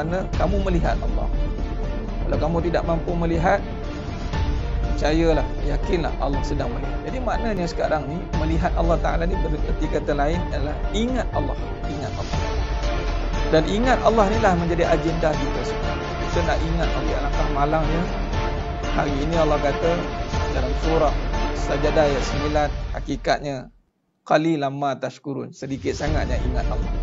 mana kamu melihat Allah. Kalau kamu tidak mampu melihat, percayalah, yakinlah Allah sedang melihat. Jadi maknanya sekarang ni melihat Allah Taala ni berarti kata lain adalah ingat Allah, ingat Allah. Dan ingat Allah ni lah menjadi agenda kita sekarang. Kita nak ingat Allah alangkah malangnya. Hari ini Allah kata dalam surah Sajadah ayat 9 hakikatnya qalilan ma tashkurun sedikit sangatnya ingat Allah.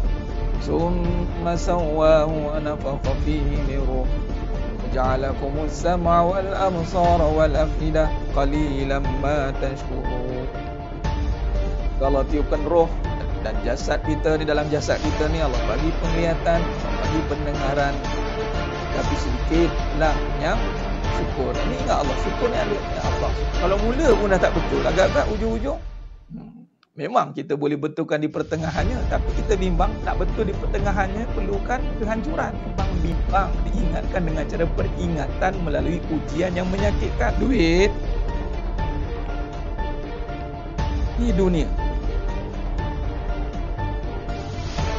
Summa sawwahu wa nafakha fihi min ruh وجعلكم السمع والأبصار والأفئدة قليلا ما تشكرون kalau tiupkan roh dan jasad kita di dalam jasad kita ni Allah bagi penglihatan bagi pendengaran tapi sedikitlah yang syukur ini ingat Allah syukur ni ada Allah kalau mula pun dah tak betul agak-agak ujung-ujung Memang kita boleh betulkan di pertengahannya tapi kita bimbang tak betul di pertengahannya perlukan kehancuran. Bimbang bimbang diingatkan dengan cara peringatan melalui ujian yang menyakitkan. Duit di dunia.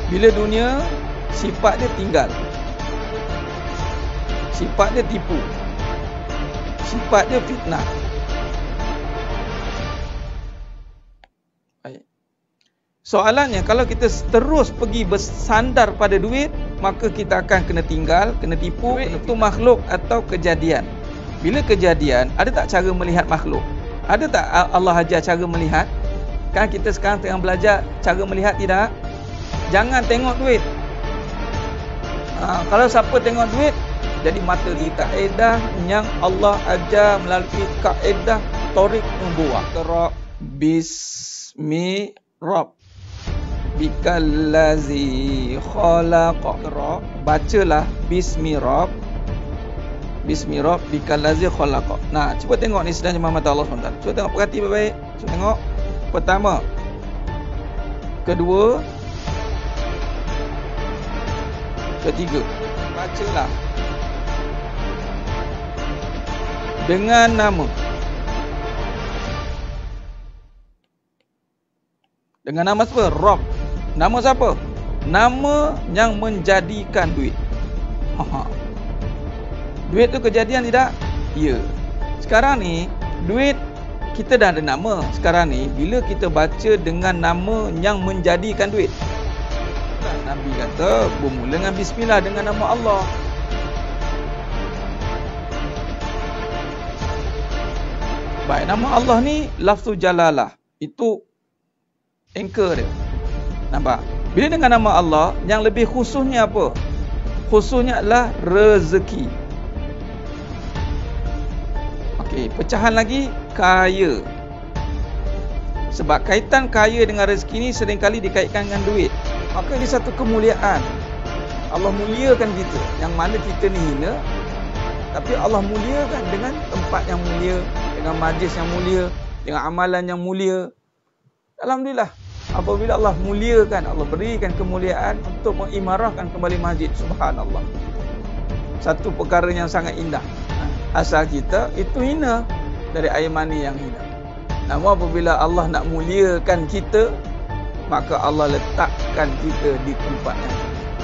Bila dunia sifat dia tinggal. Sifat dia tipu. Sifat dia fitnah. Soalannya kalau kita terus pergi bersandar pada duit, maka kita akan kena tinggal, kena tipu, duit itu makhluk atau kejadian. Bila kejadian, ada tak cara melihat makhluk? Ada tak Allah ajar cara melihat? Kan kita sekarang tengah belajar cara melihat tidak? Jangan tengok duit. Ha, kalau siapa tengok duit, jadi mata kita kaedah yang Allah ajar melalui kaedah torik nubuah. Bismi rabb bikallazi khalaqa bacalah bismi rabb bismi rabb bikallazi khalaqa nah cuba tengok ni sedang jemaah mata Allah SWT. Cuba tengok perhati baik-baik. Cuba tengok. Pertama. Kedua. Ketiga. Bacalah. Dengan nama. Dengan nama apa Rob Nama siapa? Nama yang menjadikan duit. Duit tu kejadian tidak? Ya. Sekarang ni, duit kita dah ada nama. Sekarang ni, bila kita baca dengan nama yang menjadikan duit. Nabi kata, bermula dengan bismillah dengan nama Allah. Baik, nama Allah ni lafzu jalalah. Itu anchor dia. Nampak? Bila dengan nama Allah, yang lebih khususnya apa? Khususnya adalah rezeki. Okey, pecahan lagi kaya. Sebab kaitan kaya dengan rezeki ni seringkali dikaitkan dengan duit. Maka ini satu kemuliaan. Allah muliakan kita. Yang mana kita ni hina. Tapi Allah muliakan dengan tempat yang mulia. Dengan majlis yang mulia. Dengan amalan yang mulia. Alhamdulillah apabila Allah muliakan Allah berikan kemuliaan untuk mengimarahkan kembali masjid subhanallah. Satu perkara yang sangat indah. Asal kita itu hina. Dari air mani yang hina. Namun apabila Allah nak muliakan kita maka Allah letakkan kita di tempat yang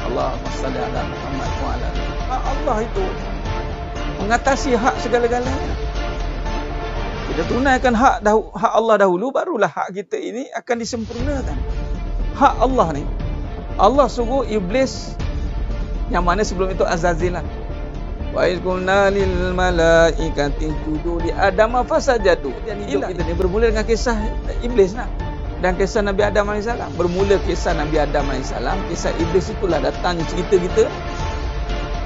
Allah salli ala Muhammad wa ala Allah itu mengatasi hak segala-galanya kita tunaikan hak dah, hak Allah dahulu barulah hak kita ini akan disempurnakan. Hak Allah ni Allah suruh iblis yang mana sebelum itu Azazil lah. Wa izqulna lil malaikati sujudu li Adam fasajadu. Dan hidup kita ni bermula dengan kisah iblis lah. Dan kisah Nabi Adam AS. Bermula kisah Nabi Adam AS. Kisah iblis itulah datangnya cerita kita.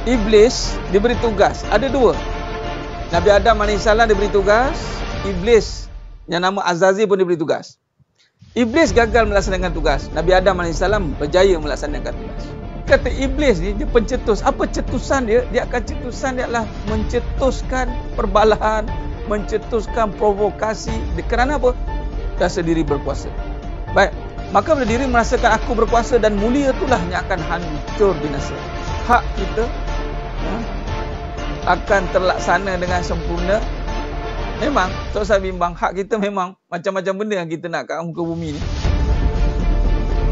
Iblis diberi tugas. Ada dua. Nabi Adam AS diberi tugas iblis yang nama Azazil pun diberi tugas. Iblis gagal melaksanakan tugas. Nabi Adam AS berjaya melaksanakan tugas. Kata iblis ni, dia pencetus. Apa cetusan dia? Dia akan cetusan dia adalah mencetuskan perbalahan, mencetuskan provokasi. Kerana apa? Rasa diri berkuasa. Baik. Maka bila diri merasakan aku berkuasa dan mulia itulah yang akan hancur binasa. Hak kita ya, akan terlaksana dengan sempurna. Memang, so saya bimbang, hak kita memang macam-macam benda yang kita nak kat muka bumi ni.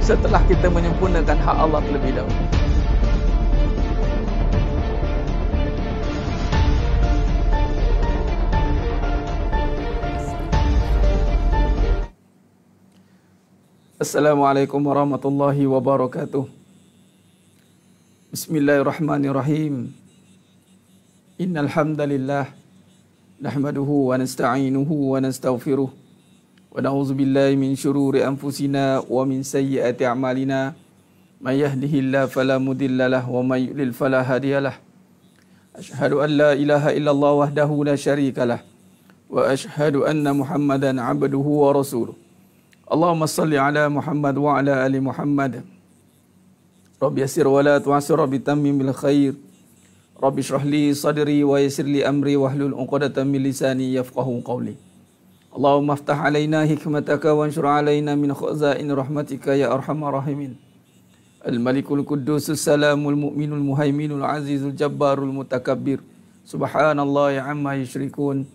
Setelah kita menyempurnakan hak Allah terlebih dahulu. Assalamualaikum warahmatullahi wabarakatuh. Bismillahirrahmanirrahim. Innal hamdalillah nahmaduhu wa nasta'inuhu wa nastaghfiruh wa na'udzu billahi min shururi anfusina wa min sayyiati a'malina. May yahdihillahu fala mudilla lahu wa may yudlil fala hadiyalah. Ashhadu an la ilaha illallah wahdahu la syarika lah wa ashhadu anna Muhammadan 'abduhu wa rasuluh. Allahumma salli ala Muhammad wa ala ali Muhammad. Rabbi yasir wa la tu'asir رب اشرح لي صدري ويسر لي أمري واحلل عقدة من لساني يفقه قولي. اللهم افتح علينا حكمتك وانشر علينا من خزائن رحمتك يا أرحم الراحمين. الملك القدوس السلام المؤمن المهيمن العزيز الجبار المتكبر. سبحان الله عما يشركون.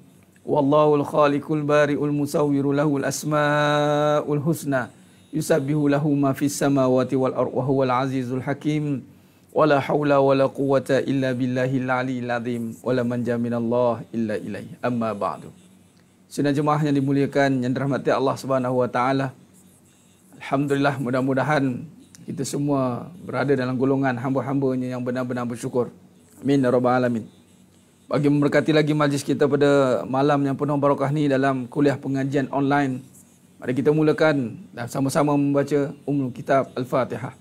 والله الخالق البارئ المصور له الأسماء الحسنى. يسبح له ما في السماوات والأرض وهو العزيز الحكيم. Wala haula wala quwwata illa billahil aliyyil azim. Wala manja minallah illa ilaihi amma ba'du. Sidang jemaah yang dimuliakan yang dirahmati Allah Subhanahu wa taala. Alhamdulillah mudah-mudahan kita semua berada dalam golongan hamba-hambanya yang benar-benar bersyukur. Amin ya rabbal alamin. Bagi memberkati lagi majlis kita pada malam yang penuh barakah ni dalam kuliah pengajian online. Mari kita mulakan dan sama-sama membaca Ummul Kitab Al-Fatihah.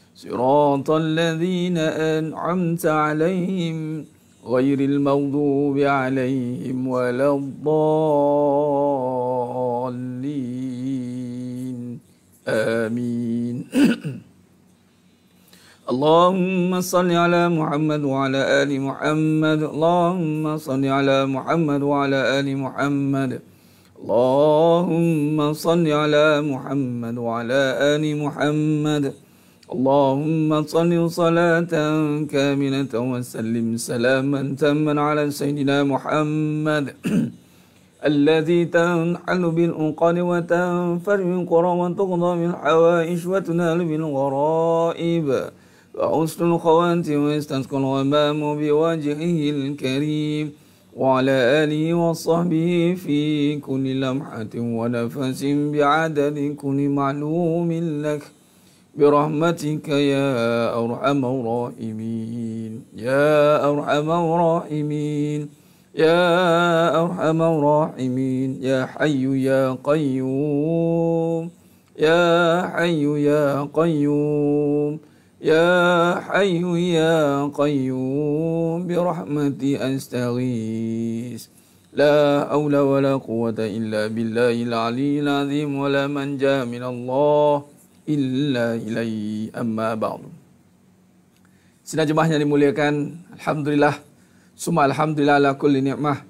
صراط الذين أنعمت عليهم غير المغضوب عليهم ولا الضالين. آمين. اللهم صل على محمد وعلى آل محمد. اللهم صل على محمد وعلى آل محمد. اللهم صل على محمد وعلى آل محمد. اللهم صل صلاة كاملة وسلم سلاما تما على سيدنا محمد. الذي تنحل بالأنقال وتنفر بالقرى وتقضى بالحوائج وتنال بالغرائب. وحسن الخواتم ويستسقى الغمام بوجهه الكريم. وعلى آله وصحبه في كل لمحة ونفس بعدد كل معلوم لك. برحمتك يا أرحم الراحمين يا أرحم الراحمين يا أرحم الراحمين يا حي يا قيوم يا حي يا قيوم يا حي يا قيوم برحمتي أستغيث. لا حول ولا قوة إلا بالله العلي العظيم ولا من جاء من الله. illa ilai amma ba'du. Sinar jemaah yang dimuliakan, Alhamdulillah. Suma Alhamdulillah ala kulli ni'mah.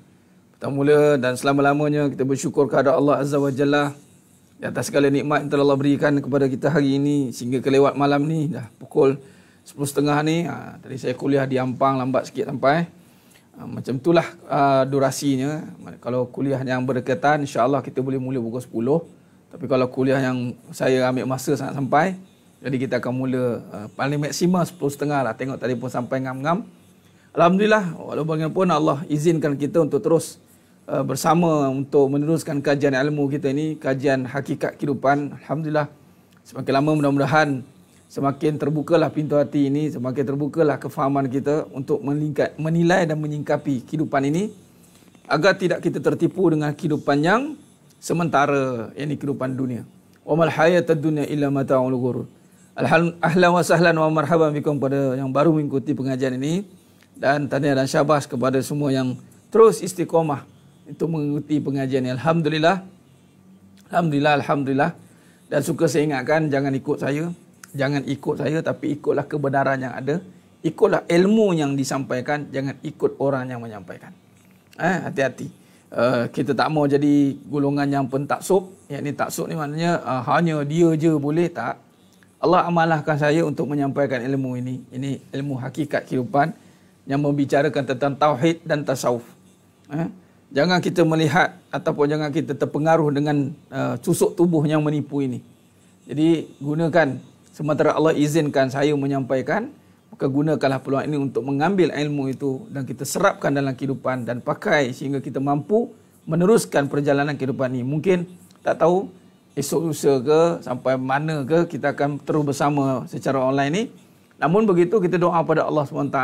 Pertama mula dan selama-lamanya kita bersyukur kepada Allah Azza wa Jalla. Di atas segala nikmat yang telah Allah berikan kepada kita hari ini sehingga kelewat malam ni dah pukul 10.30 ni. Ha, tadi saya kuliah di Ampang lambat sikit sampai. Ha, macam itulah ha, durasinya. Kalau kuliah yang berdekatan insyaAllah kita boleh mula pukul 10 tapi kalau kuliah yang saya ambil masa sangat sampai jadi kita akan mula uh, paling maksimal 10.30 lah tengok tadi pun sampai ngam-ngam Alhamdulillah walaupun bagaimanapun Allah izinkan kita untuk terus Uh, bersama untuk meneruskan kajian ilmu kita ini, kajian hakikat kehidupan. Alhamdulillah, semakin lama mudah-mudahan semakin terbukalah pintu hati ini, semakin terbukalah kefahaman kita untuk melingkat, menilai dan menyingkapi kehidupan ini agar tidak kita tertipu dengan kehidupan yang sementara, yakni kehidupan dunia. Wa mal hayatud dunya illa mata'ul ghurur. Ahlan wa sahlan wa marhaban bikum pada yang baru mengikuti pengajian ini dan tanya dan syabas kepada semua yang terus istiqomah itu mengikuti pengajian ini. Alhamdulillah. Alhamdulillah, Alhamdulillah. Dan suka saya ingatkan, jangan ikut saya. Jangan ikut saya, tapi ikutlah kebenaran yang ada. Ikutlah ilmu yang disampaikan, jangan ikut orang yang menyampaikan. Eh, hati-hati. Uh, kita tak mau jadi golongan yang pun taksub. Yang ni taksub ni maknanya uh, hanya dia je boleh tak. Allah amalahkan saya untuk menyampaikan ilmu ini. Ini ilmu hakikat kehidupan yang membicarakan tentang tauhid dan tasawuf. Eh? Jangan kita melihat ataupun jangan kita terpengaruh dengan uh, susuk tubuh yang menipu ini. Jadi gunakan sementara Allah izinkan saya menyampaikan, gunakanlah peluang ini untuk mengambil ilmu itu dan kita serapkan dalam kehidupan dan pakai sehingga kita mampu meneruskan perjalanan kehidupan ini. Mungkin tak tahu esok lusa ke sampai mana ke kita akan terus bersama secara online ni. Namun begitu kita doa pada Allah SWT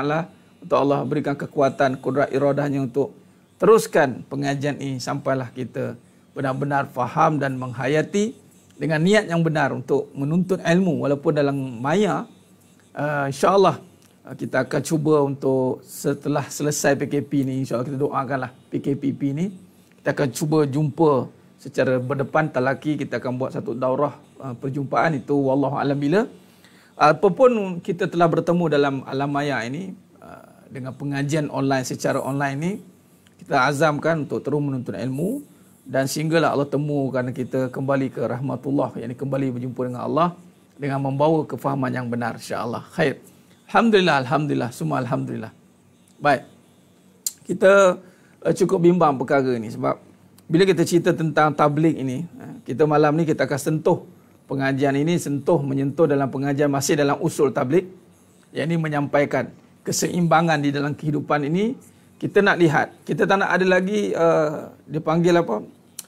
untuk Allah berikan kekuatan, kudrat iradahnya untuk teruskan pengajian ini sampailah kita benar-benar faham dan menghayati dengan niat yang benar untuk menuntut ilmu walaupun dalam maya uh, insyaallah uh, kita akan cuba untuk setelah selesai PKP ni insyaallah kita doakanlah PKPP ni. Kita akan cuba jumpa secara berdepan talaki kita akan buat satu daurah uh, perjumpaan. Itu wallahu alam bila. Apapun kita telah bertemu dalam alam maya ini uh, dengan pengajian online secara online ni kita azamkan untuk terus menuntut ilmu. Dan sehinggalah Allah temukan kita kembali ke rahmatullah yakni kembali berjumpa dengan Allah dengan membawa kefahaman yang benar insya-Allah. Khair. Alhamdulillah, alhamdulillah, semua alhamdulillah. Baik. Kita uh, cukup bimbang perkara ini sebab bila kita cerita tentang tabligh ini, uh, kita malam ni kita akan sentuh pengajian ini sentuh menyentuh dalam pengajian masih dalam usul tabligh yakni menyampaikan keseimbangan di dalam kehidupan ini kita nak lihat kita tak nak ada lagi uh, dipanggil apa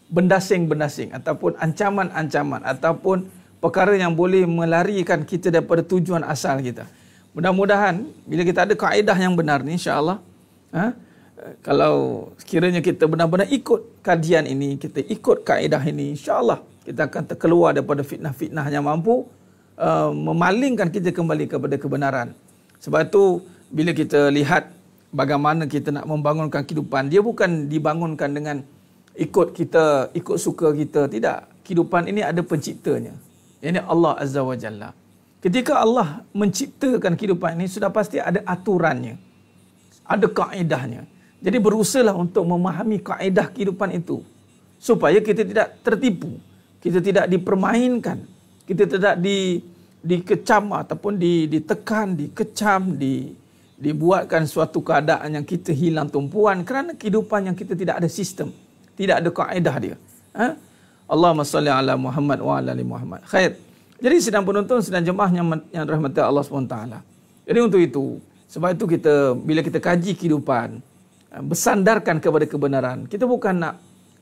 bendasing-bendasing ataupun ancaman-ancaman ataupun perkara yang boleh melarikan kita daripada tujuan asal kita mudah-mudahan bila kita ada kaedah yang benar ni insya-Allah ha? kalau sekiranya kita benar-benar ikut kajian ini kita ikut kaedah ini insya-Allah kita akan terkeluar daripada fitnah-fitnah yang mampu uh, memalingkan kita kembali kepada kebenaran sebab itu bila kita lihat bagaimana kita nak membangunkan kehidupan. Dia bukan dibangunkan dengan ikut kita, ikut suka kita. Tidak. Kehidupan ini ada penciptanya. Ini Allah Azza wa Jalla. Ketika Allah menciptakan kehidupan ini, sudah pasti ada aturannya. Ada kaedahnya. Jadi berusahalah untuk memahami kaedah kehidupan itu. Supaya kita tidak tertipu. Kita tidak dipermainkan. Kita tidak di, dikecam ataupun ditekan, dikecam, di, dibuatkan suatu keadaan yang kita hilang tumpuan kerana kehidupan yang kita tidak ada sistem, tidak ada kaedah dia. Ha? Allahumma salli ala Muhammad wa ala ali Muhammad. Khair. Jadi sedang penonton, sedang jemaah yang, yang rahmati Allah SWT. Jadi untuk itu, sebab itu kita bila kita kaji kehidupan, ha, bersandarkan kepada kebenaran. Kita bukan nak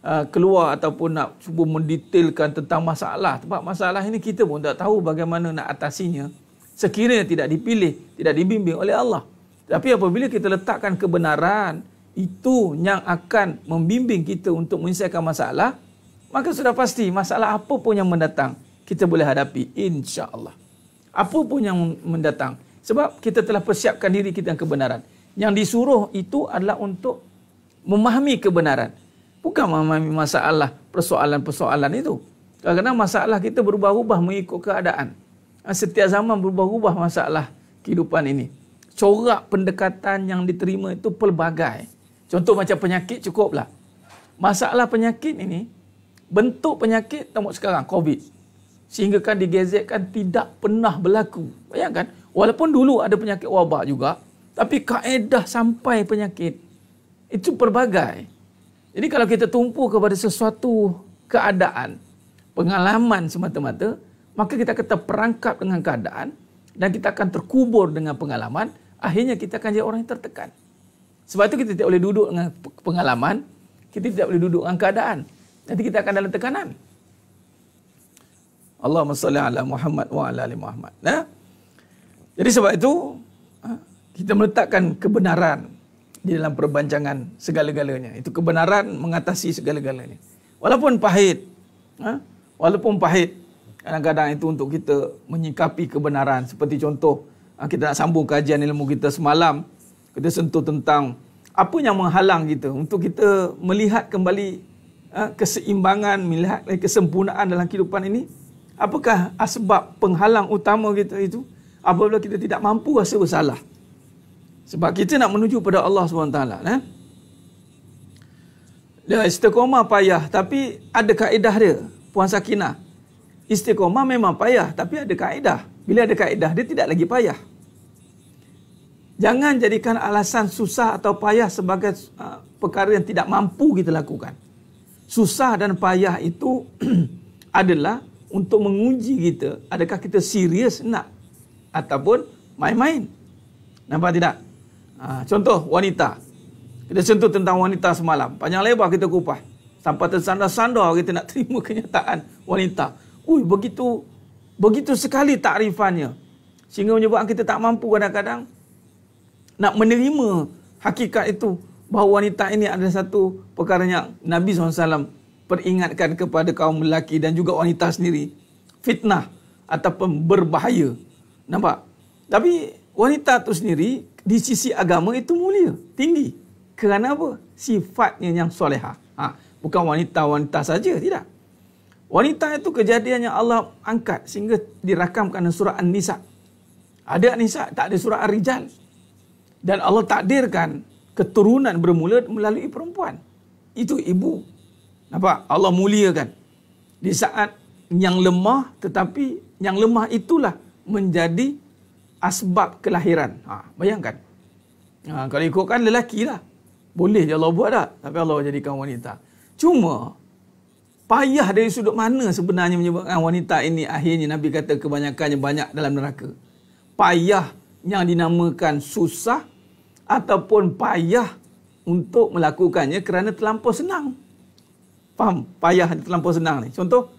uh, keluar ataupun nak cuba mendetailkan tentang masalah. Sebab masalah ini kita pun tak tahu bagaimana nak atasinya. Sekiranya tidak dipilih, tidak dibimbing oleh Allah. Tapi apabila kita letakkan kebenaran, itu yang akan membimbing kita untuk menyelesaikan masalah, maka sudah pasti masalah apa pun yang mendatang, kita boleh hadapi insya Allah. Apa pun yang mendatang. Sebab kita telah persiapkan diri kita yang kebenaran. Yang disuruh itu adalah untuk memahami kebenaran. Bukan memahami masalah, persoalan-persoalan itu. Kadang-kadang masalah kita berubah-ubah mengikut keadaan. Setiap zaman berubah-ubah masalah kehidupan ini corak pendekatan yang diterima itu pelbagai. Contoh macam penyakit cukuplah. Masalah penyakit ini, bentuk penyakit tengok sekarang, COVID. Sehingga kan digezetkan tidak pernah berlaku. Bayangkan, walaupun dulu ada penyakit wabak juga, tapi kaedah sampai penyakit itu pelbagai. Jadi kalau kita tumpu kepada sesuatu keadaan, pengalaman semata-mata, maka kita akan terperangkap dengan keadaan dan kita akan terkubur dengan pengalaman akhirnya kita akan jadi orang yang tertekan. Sebab itu kita tidak boleh duduk dengan pengalaman, kita tidak boleh duduk dengan keadaan. Nanti kita akan dalam tekanan. Allahumma salli ala Muhammad wa ala ali Muhammad. Nah. Jadi sebab itu ha, kita meletakkan kebenaran di dalam perbancangan segala-galanya. Itu kebenaran mengatasi segala-galanya. Walaupun pahit, ha, walaupun pahit, kadang-kadang itu untuk kita menyikapi kebenaran. Seperti contoh, Ah, kita nak sambung kajian ilmu kita semalam kita sentuh tentang apa yang menghalang kita untuk kita melihat kembali ah, keseimbangan melihat kesempurnaan dalam kehidupan ini apakah asbab penghalang utama kita itu apabila kita tidak mampu rasa bersalah sebab kita nak menuju pada Allah SWT eh? dia istiqomah payah tapi ada kaedah dia Puan Sakinah istiqomah memang payah tapi ada kaedah bila ada kaedah dia tidak lagi payah. Jangan jadikan alasan susah atau payah sebagai uh, perkara yang tidak mampu kita lakukan. Susah dan payah itu adalah untuk menguji kita adakah kita serius nak ataupun main-main. Nampak tidak? Ha, contoh wanita. Kita sentuh tentang wanita semalam. Panjang lebar kita kupas. Sampai tersandar-sandar kita nak terima kenyataan wanita. Ui, begitu begitu sekali takrifannya. Sehingga menyebabkan kita tak mampu kadang-kadang nak menerima hakikat itu. Bahawa wanita ini adalah satu perkara yang Nabi SAW peringatkan kepada kaum lelaki dan juga wanita sendiri. Fitnah ataupun berbahaya. Nampak? Tapi wanita itu sendiri di sisi agama itu mulia, tinggi. Kerana apa? Sifatnya yang solehah. Ha, bukan wanita-wanita saja, tidak. Wanita itu kejadian yang Allah angkat sehingga dirakamkan dalam surah An-Nisa. Ada An-Nisa, tak ada surah Ar-Rijal. Dan Allah takdirkan keturunan bermula melalui perempuan. Itu ibu. Nampak? Allah muliakan. Di saat yang lemah tetapi yang lemah itulah menjadi asbab kelahiran. Ha, bayangkan. Ha, kalau ikutkan lelaki lah. Boleh je Allah buat tak? Tapi Allah jadikan wanita. Cuma, payah dari sudut mana sebenarnya menyebabkan wanita ini akhirnya Nabi kata kebanyakannya banyak dalam neraka. Payah yang dinamakan susah ataupun payah untuk melakukannya kerana terlampau senang. Faham? Payah terlampau senang ni. Contoh,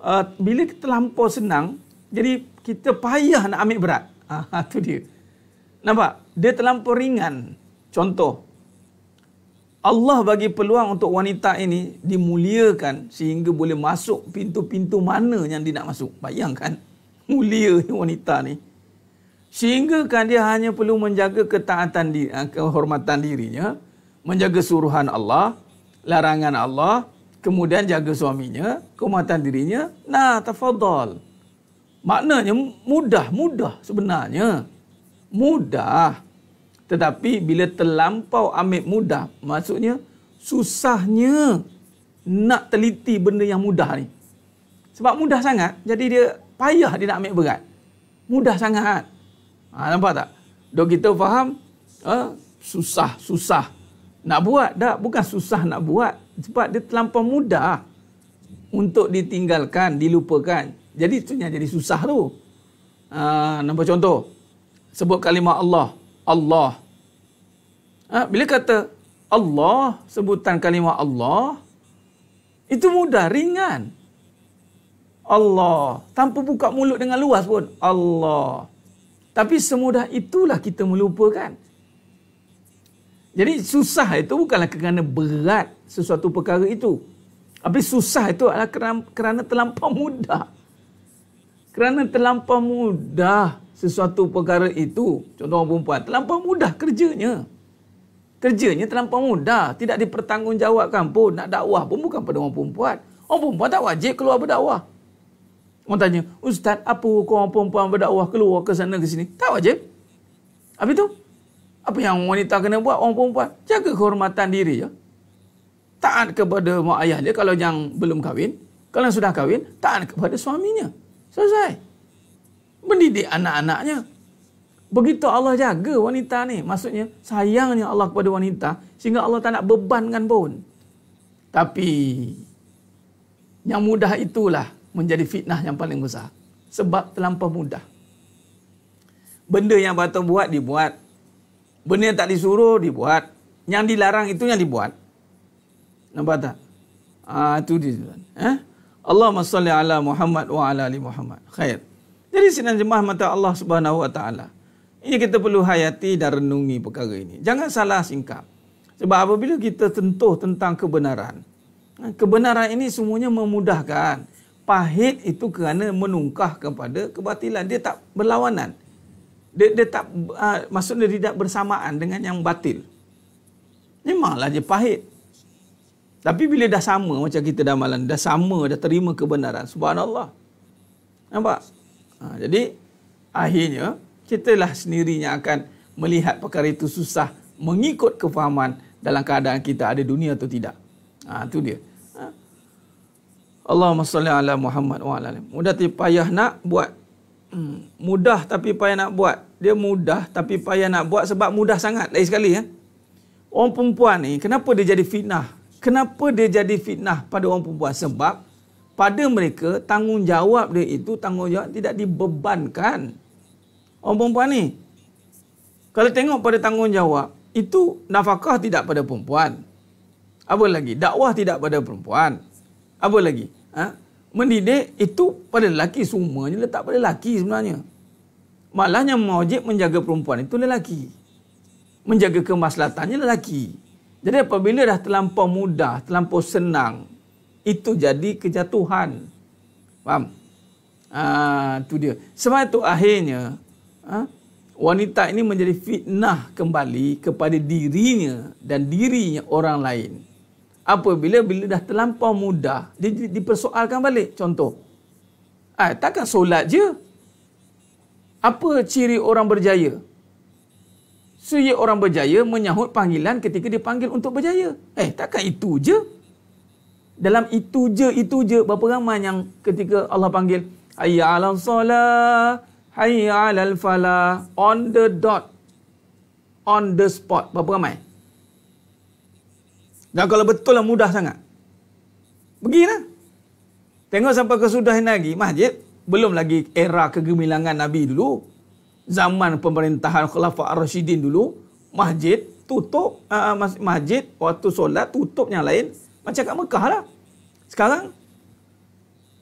uh, bila terlampau senang, jadi kita payah nak ambil berat. Ha, tu dia. Nampak? Dia terlampau ringan. Contoh. Allah bagi peluang untuk wanita ini dimuliakan sehingga boleh masuk pintu-pintu mana yang dia nak masuk. Bayangkan. Mulia wanita ni. Sehingga kan dia hanya perlu menjaga ketaatan diri, ha, kehormatan dirinya. Menjaga suruhan Allah. Larangan Allah. Kemudian jaga suaminya. Kehormatan dirinya. Nah, tafadhal. Maknanya mudah, mudah sebenarnya. Mudah. Tetapi bila terlampau ambil mudah, maksudnya susahnya nak teliti benda yang mudah ni. Sebab mudah sangat, jadi dia payah dia nak ambil berat. Mudah sangat. Ha, nampak tak? Dok kita faham, ha, susah, susah. Nak buat, tak? Bukan susah nak buat. Sebab dia terlampau mudah untuk ditinggalkan, dilupakan. Jadi itu yang jadi susah tu. Ha, nampak contoh. Sebut kalimah Allah. Allah. Ha, bila kata Allah, sebutan kalimah Allah, itu mudah, ringan. Allah. Tanpa buka mulut dengan luas pun. Allah. Tapi semudah itulah kita melupakan. Jadi susah itu bukanlah kerana berat sesuatu perkara itu. Tapi susah itu adalah kerana, kerana terlampau mudah kerana terlampau mudah sesuatu perkara itu contoh orang perempuan terlampau mudah kerjanya kerjanya terlampau mudah tidak dipertanggungjawabkan pun nak dakwah pun bukan pada orang perempuan orang perempuan tak wajib keluar berdakwah orang tanya ustaz apa hukum perempuan berdakwah keluar ke sana ke sini tak wajib habis tu apa yang wanita kena buat orang perempuan jaga kehormatan diri ya taat kepada mak ayah dia kalau yang belum kahwin kalau yang sudah kahwin taat kepada suaminya Selesai. Mendidik anak-anaknya. Begitu Allah jaga wanita ni. Maksudnya sayangnya Allah kepada wanita. Sehingga Allah tak nak bebankan pun. Tapi yang mudah itulah menjadi fitnah yang paling besar. Sebab terlampau mudah. Benda yang patut buat, dibuat. Benda yang tak disuruh, dibuat. Yang dilarang itu yang dibuat. Nampak tak? Ah, itu dia. Eh? Allahumma salli ala Muhammad wa ala ali Muhammad. Khair. Jadi sinan jemaah mata Allah Subhanahu wa taala. Ini kita perlu hayati dan renungi perkara ini. Jangan salah singkap. Sebab apabila kita tentuh tentang kebenaran, kebenaran ini semuanya memudahkan. Pahit itu kerana menungkah kepada kebatilan. Dia tak berlawanan. Dia, dia tak, uh, maksudnya tidak bersamaan dengan yang batil. Memanglah dia pahit. Tapi bila dah sama macam kita dah malam, dah sama, dah terima kebenaran. Subhanallah. Nampak? Ha, jadi, akhirnya, kita lah sendirinya akan melihat perkara itu susah mengikut kefahaman dalam keadaan kita ada dunia atau tidak. Ha, itu dia. Allahumma salli ala Muhammad wa ala Mudah payah nak buat hmm, mudah tapi payah nak buat. Dia mudah tapi payah nak buat sebab mudah sangat. Lain sekali ya. Orang perempuan ni kenapa dia jadi fitnah? Kenapa dia jadi fitnah pada orang perempuan? Sebab pada mereka tanggungjawab dia itu tanggungjawab tidak dibebankan. Orang perempuan ni. Kalau tengok pada tanggungjawab, itu nafkah tidak pada perempuan. Apa lagi? Dakwah tidak pada perempuan. Apa lagi? Ha? mendidik itu pada lelaki semuanya letak pada lelaki sebenarnya. Malah yang wajib menjaga perempuan itu lelaki. Menjaga kemaslahatannya lelaki. Jadi apabila dah terlampau mudah, terlampau senang, itu jadi kejatuhan. Faham? Ah, tu dia. Sebab itu akhirnya ha, wanita ini menjadi fitnah kembali kepada dirinya dan dirinya orang lain apabila bila dah terlampau mudah dia dipersoalkan balik contoh ah takkan solat je apa ciri orang berjaya Suya orang berjaya menyahut panggilan ketika dipanggil untuk berjaya. Eh, takkan itu je? Dalam itu je, itu je. Berapa ramai yang ketika Allah panggil, Hayya ala salah, hayya ala falah, on the dot, on the spot. Berapa ramai? Dan kalau betul lah mudah sangat. Beginilah. Tengok sampai ke sudah lagi. Masjid. Belum lagi era kegemilangan Nabi dulu. Zaman pemerintahan Khulafah Ar-Rashidin dulu. Masjid tutup. Uh, masjid waktu solat tutup yang lain. Macam kat Mekah lah. Sekarang.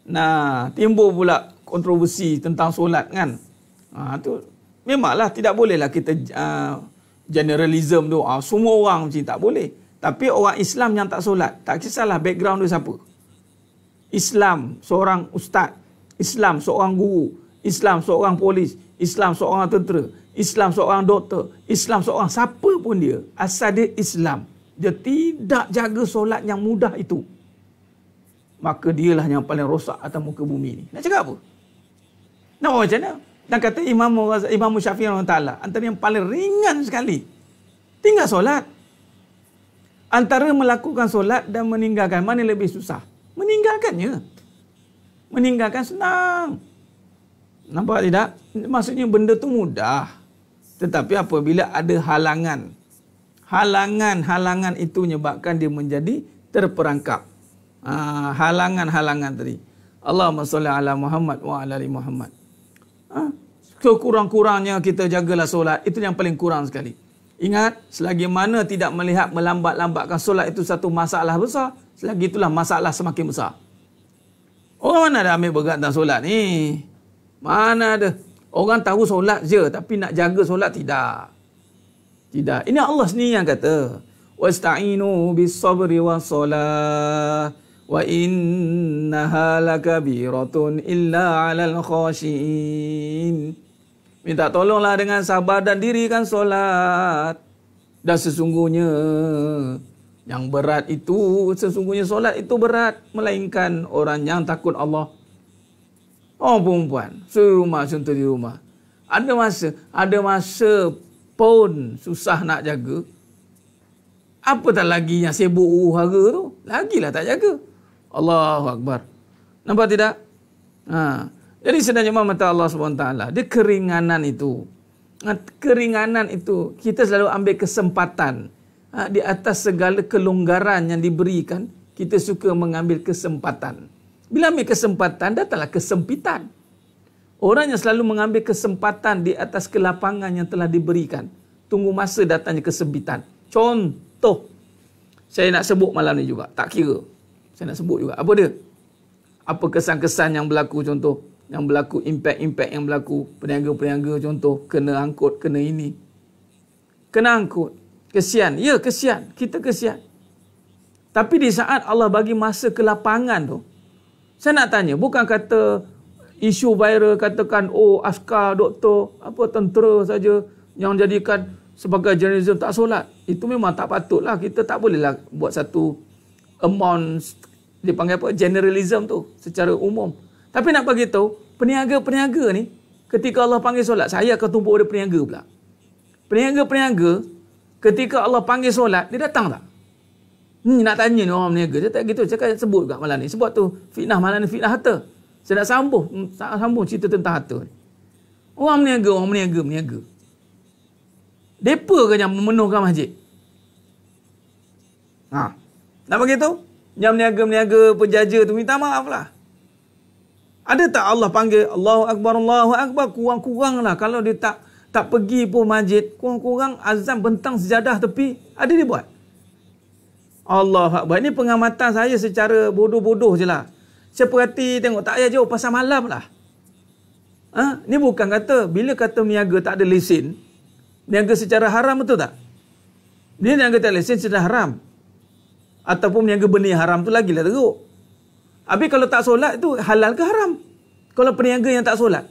Nah, timbul pula kontroversi tentang solat kan. Ha, tu memanglah tidak bolehlah kita uh, generalism tu. Uh, semua orang macam tak boleh. Tapi orang Islam yang tak solat, tak kisahlah background dia siapa. Islam seorang ustaz, Islam seorang guru, Islam seorang polis, Islam seorang tentera, Islam seorang doktor, Islam seorang siapa pun dia, asal dia Islam, dia tidak jaga solat yang mudah itu. Maka dialah yang paling rosak atas muka bumi ini. Nak cakap apa? Nak buat macam mana? Dan kata Imam Imam Syafi'i Allah antara yang paling ringan sekali. Tinggal solat. Antara melakukan solat dan meninggalkan mana lebih susah? Meninggalkannya. Meninggalkan senang. Nampak tidak? Maksudnya benda tu mudah. Tetapi apabila ada halangan. Halangan-halangan itu menyebabkan dia menjadi terperangkap. Ha, halangan-halangan tadi. Allahumma salli ala Muhammad wa ala ali Muhammad. Ha? Sekurang-kurangnya kita jagalah solat. Itu yang paling kurang sekali. Ingat, selagi mana tidak melihat melambat-lambatkan solat itu satu masalah besar, selagi itulah masalah semakin besar. Orang mana ada ambil berat tentang solat ni? Mana ada? Orang tahu solat je, tapi nak jaga solat tidak. Tidak. Ini Allah sendiri yang kata, وَاسْتَعِينُوا بِالصَّبْرِ وَالصَّلَاةِ innaha lakabiratun illa 'alal الْخَوَشِئِينَ Minta tolonglah dengan sabar dan dirikan solat. Dan sesungguhnya yang berat itu, sesungguhnya solat itu berat. Melainkan orang yang takut Allah. Oh perempuan, serumah contoh di rumah. Ada masa, ada masa pun susah nak jaga. Apa tak lagi yang sibuk uhara tu? Lagilah tak jaga. Allahu Akbar. Nampak tidak? Ha. Jadi sebenarnya mata Allah SWT, dia keringanan itu. Ha, keringanan itu, kita selalu ambil kesempatan. Ha, di atas segala kelonggaran yang diberikan, kita suka mengambil kesempatan. Bila ambil kesempatan, datanglah kesempitan. Orang yang selalu mengambil kesempatan di atas kelapangan yang telah diberikan. Tunggu masa datangnya kesempitan. Contoh, saya nak sebut malam ni juga. Tak kira. Saya nak sebut juga. Apa dia? Apa kesan-kesan yang berlaku contoh? Yang berlaku, impact-impact yang berlaku, peniaga-peniaga contoh, kena angkut, kena ini. Kena angkut. Kesian. Ya, kesian. Kita kesian. Tapi di saat Allah bagi masa ke lapangan tu, saya nak tanya, bukan kata isu viral katakan, oh askar, doktor, apa tentera saja yang jadikan sebagai journalism tak solat. Itu memang tak patutlah. Kita tak bolehlah buat satu amount, dipanggil apa, generalism tu secara umum. Tapi nak bagi tahu, peniaga-peniaga ni ketika Allah panggil solat, saya akan tumpuk pada peniaga pula. Peniaga-peniaga ketika Allah panggil solat, dia datang tak? Hmm, nak tanya ni orang peniaga. Dia tak gitu. Saya sebut juga malam ni. Sebab tu fitnah malam ni fitnah harta. Saya nak sambung, hmm, sambung cerita tentang harta ni. Orang meniaga, orang meniaga, meniaga. Depa ke yang memenuhkan masjid? Ha. Nak begitu? Yang meniaga-meniaga penjaja tu minta maaf lah. Ada tak Allah panggil Allahu Akbar, Allahu Akbar. Kurang-kurang lah. Kalau dia tak tak pergi pun masjid. Kurang-kurang azam bentang sejadah tepi. Ada dia buat. Allah Akbar. Ini pengamatan saya secara bodoh-bodoh je lah. Saya perhati tengok tak payah jauh pasal malam lah. Ha? Ini bukan kata bila kata niaga tak ada lesen. Niaga secara haram betul tak? Dia niaga tak ada lesen secara haram. Ataupun niaga benda yang haram tu lagi lah teruk. Habis kalau tak solat tu halal ke haram? Kalau peniaga yang tak solat.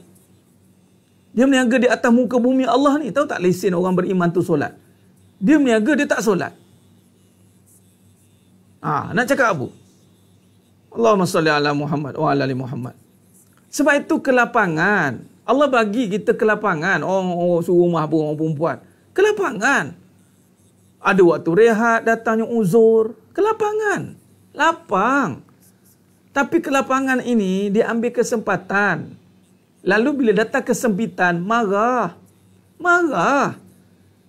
Dia meniaga di atas muka bumi Allah ni. Tahu tak lesen orang beriman tu solat? Dia meniaga dia tak solat. Ah, ha, nak cakap apa? Allahumma salli ala Muhammad wa ala ali Muhammad. Sebab itu kelapangan. Allah bagi kita kelapangan. Orang, orang suruh rumah pun orang perempuan. Kelapangan. Ada waktu rehat, datangnya uzur. Kelapangan. Lapang. Tapi kelapangan ini dia ambil kesempatan. Lalu bila datang kesempitan, marah. Marah.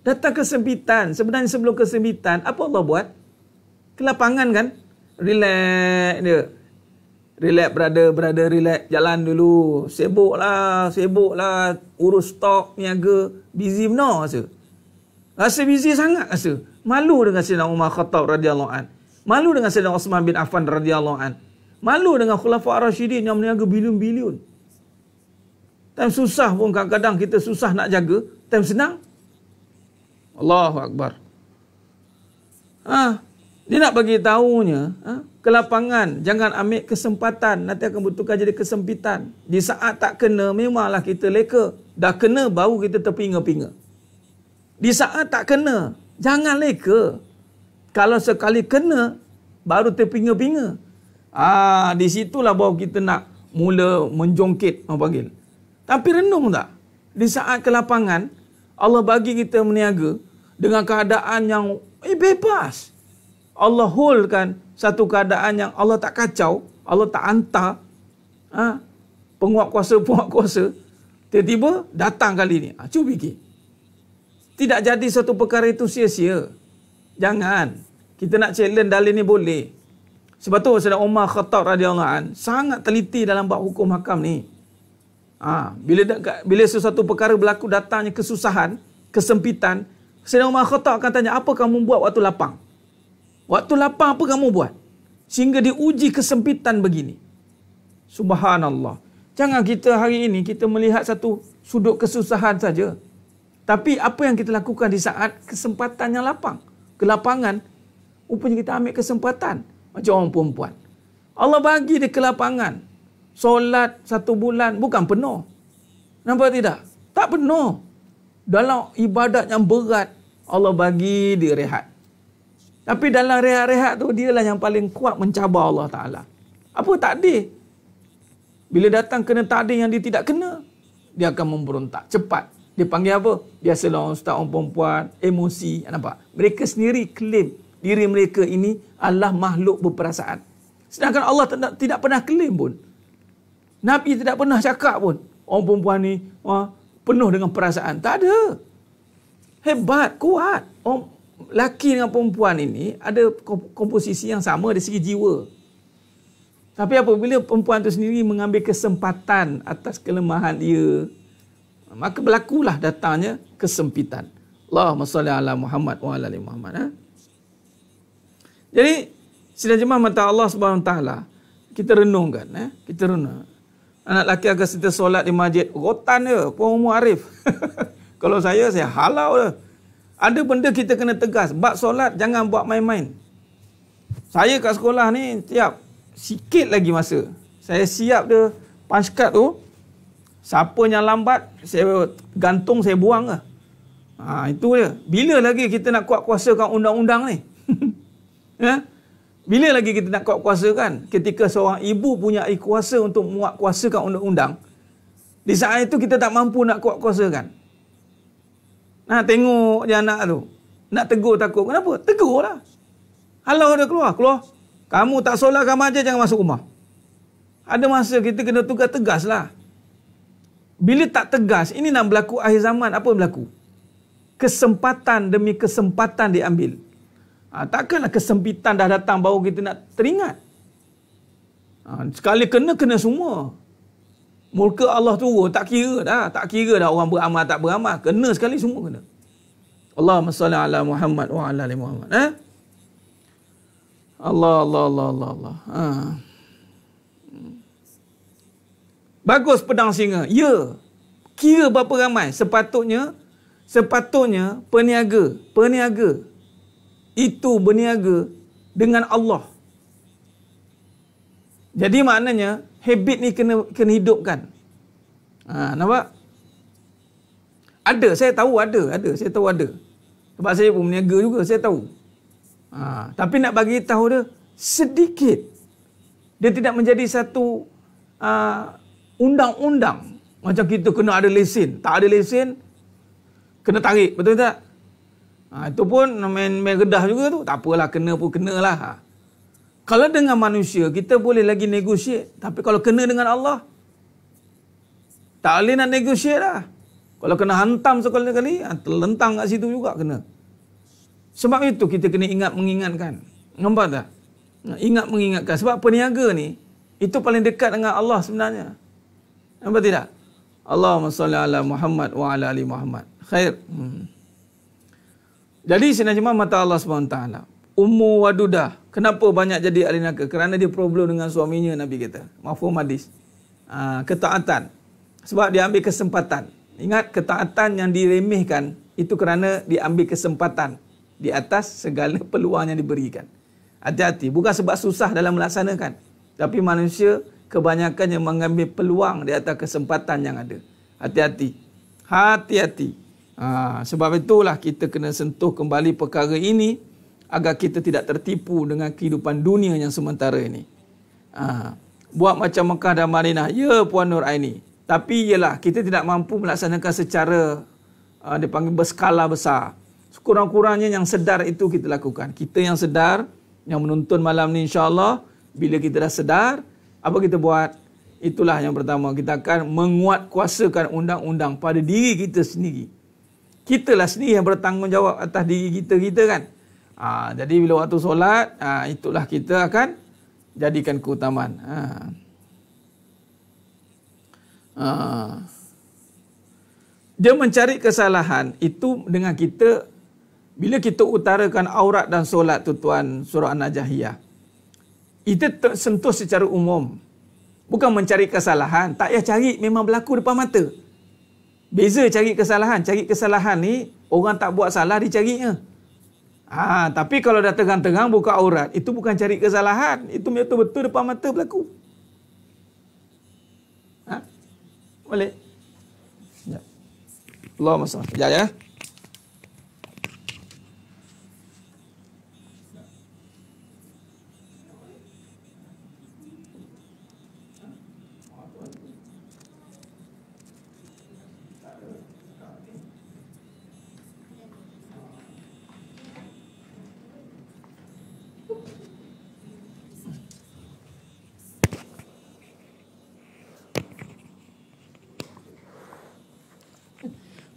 Datang kesempitan. Sebenarnya sebelum kesempitan, apa Allah buat? Kelapangan kan? Relax dia. Relax brother, brother relax. Jalan dulu. Sibuk lah, sibuk lah. Urus stok, niaga. Busy benar rasa. Rasa busy sangat rasa. Malu dengan Sayyidina Umar Khattab radhiyallahu an. Malu dengan Sayyidina Osman bin Affan radhiyallahu. Malu dengan Khulafa Ar-Rashidin yang meniaga bilion-bilion. Time susah pun kadang-kadang kita susah nak jaga. Time senang. Allahu Akbar. Ah, dia nak bagi tahunya, ha, kelapangan, jangan ambil kesempatan, nanti akan butuhkan jadi kesempitan. Di saat tak kena, memanglah kita leka. Dah kena, baru kita terpinga-pinga. Di saat tak kena, jangan leka. Kalau sekali kena, baru terpinga-pinga. Ah, di situlah baru kita nak mula menjongkit, orang panggil. Tapi renung tak? Di saat kelapangan, Allah bagi kita meniaga dengan keadaan yang eh, bebas. Allah holkan satu keadaan yang Allah tak kacau, Allah tak hantar ha, penguat kuasa-penguat kuasa, tiba-tiba datang kali ini. Ha, cuba fikir. Tidak jadi satu perkara itu sia-sia. Jangan. Kita nak challenge dalil ni boleh. Sebab tu Sayyidina Umar Khattab radhiyallahu an sangat teliti dalam bab hukum hakam ni. Ha, bila bila sesuatu perkara berlaku datangnya kesusahan, kesempitan, Sayyidina Umar Khattab akan tanya, apa kamu buat waktu lapang? Waktu lapar apa kamu buat? Sehingga diuji kesempitan begini. Subhanallah. Jangan kita hari ini kita melihat satu sudut kesusahan saja. Tapi apa yang kita lakukan di saat kesempatan yang lapang? Kelapangan. Rupanya kita ambil kesempatan. Macam orang perempuan. Allah bagi dia kelapangan. Solat satu bulan bukan penuh. Nampak tidak? Tak penuh. Dalam ibadat yang berat, Allah bagi dia rehat. Tapi dalam rehat-rehat tu dialah yang paling kuat mencabar Allah Taala. Apa takdir? Bila datang kena takdir yang dia tidak kena, dia akan memberontak cepat. Dia panggil apa? Biasalah orang ustaz orang perempuan, emosi, nampak? Mereka sendiri klaim diri mereka ini adalah makhluk berperasaan. Sedangkan Allah tidak, tidak pernah klaim pun. Nabi tidak pernah cakap pun orang perempuan ni wah, penuh dengan perasaan. Tak ada. Hebat, kuat. Orang, laki dengan perempuan ini ada komposisi yang sama dari segi jiwa. Tapi apabila perempuan itu sendiri mengambil kesempatan atas kelemahan dia, maka berlakulah datangnya kesempitan. Allahumma salli ala Muhammad wa ala Muhammad. Ha? Jadi, sidang jemaah mata Allah Subhanahu Taala, kita renungkan, eh? kita renung. Anak laki agar kita solat di masjid, rotan dia, puan umur arif. Kalau saya, saya halau dia. Ada benda kita kena tegas. Bab solat jangan buat main-main. Saya kat sekolah ni tiap sikit lagi masa. Saya siap dia punch card tu. Siapa yang lambat, saya gantung, saya buang lah. Ha, itu dia. Bila lagi kita nak kuat kuasakan undang-undang ni? Ya? Bila lagi kita nak kuat kuasakan? Ketika seorang ibu punya kuasa untuk muat kuasakan undang-undang. Di saat itu kita tak mampu nak kuat kuasakan. Ha, tengok je anak tu. Nak tegur takut. Kenapa? Tegur lah. Halau dia keluar. Keluar. Kamu tak solat kamu aja jangan masuk rumah. Ada masa kita kena tugas tegas lah. bila tak tegas, ini nak berlaku akhir zaman, apa berlaku? Kesempatan demi kesempatan diambil. Ha, takkanlah kesempitan dah datang baru kita nak teringat. Ha, sekali kena, kena semua. Murka Allah turun, tak kira dah. Tak kira dah orang beramal, tak beramal. Kena sekali semua kena. Allahumma salli ala Muhammad wa ala ali Muhammad. Eh? Allah, Allah, Allah, Allah. Allah. Ha. Bagus pedang singa. Ya. Kira berapa ramai. Sepatutnya, sepatutnya peniaga, peniaga itu berniaga dengan Allah. Jadi maknanya habit ni kena kena hidupkan. Ha, nampak? Ada, saya tahu ada, ada, saya tahu ada. Sebab saya pun berniaga juga, saya tahu. Ha, tapi nak bagi tahu dia sedikit. Dia tidak menjadi satu uh, undang-undang. Macam kita kena ada lesen. Tak ada lesen, kena tarik. Betul tak? Ha, itu pun main, main redah juga tu. Tak apalah, kena pun kena lah. Ha. Kalau dengan manusia, kita boleh lagi negosiate. Tapi kalau kena dengan Allah, tak boleh nak negosiate lah. Kalau kena hantam sekali-kali, ha, terlentang kat situ juga kena. Sebab itu kita kena ingat mengingatkan. Nampak tak? Ha, ingat mengingatkan. Sebab peniaga ni, itu paling dekat dengan Allah sebenarnya. Nampak tidak? Allahumma salli ala Muhammad wa ala ali Muhammad. Khair. Hmm. Jadi sebenarnya mata Allah SWT. Ummu wadudah. Kenapa banyak jadi ahli neraka? Kerana dia problem dengan suaminya Nabi kata. Mafhum hadis. Ha, ketaatan. Sebab dia ambil kesempatan. Ingat ketaatan yang diremehkan itu kerana diambil kesempatan di atas segala peluang yang diberikan. Hati-hati. Bukan sebab susah dalam melaksanakan. Tapi manusia kebanyakan yang mengambil peluang di atas kesempatan yang ada. Hati-hati. Hati-hati. Ha, sebab itulah kita kena sentuh kembali perkara ini agar kita tidak tertipu dengan kehidupan dunia yang sementara ini. Ha, buat macam Mekah dan Madinah. Ya Puan Nur Aini. Tapi ialah kita tidak mampu melaksanakan secara uh, dipanggil berskala besar. Sekurang-kurangnya yang sedar itu kita lakukan. Kita yang sedar, yang menonton malam ni insyaAllah, bila kita dah sedar, apa kita buat? Itulah yang pertama. Kita akan menguatkuasakan undang-undang pada diri kita sendiri kita lah sendiri yang bertanggungjawab atas diri kita kita kan. Ha, jadi bila waktu solat, ha, itulah kita akan jadikan keutamaan. Ha. Ha. Dia mencari kesalahan itu dengan kita bila kita utarakan aurat dan solat tu tuan surah An-Najahiyah. Itu sentuh secara umum. Bukan mencari kesalahan, tak payah cari memang berlaku depan mata. Beza cari kesalahan. Cari kesalahan ni, orang tak buat salah, dicarinya. Ha, tapi kalau dah tegang-tegang buka aurat, itu bukan cari kesalahan. Itu betul-betul depan mata berlaku. Ha? Boleh? Ya. Allah masalah. Sekejap ya.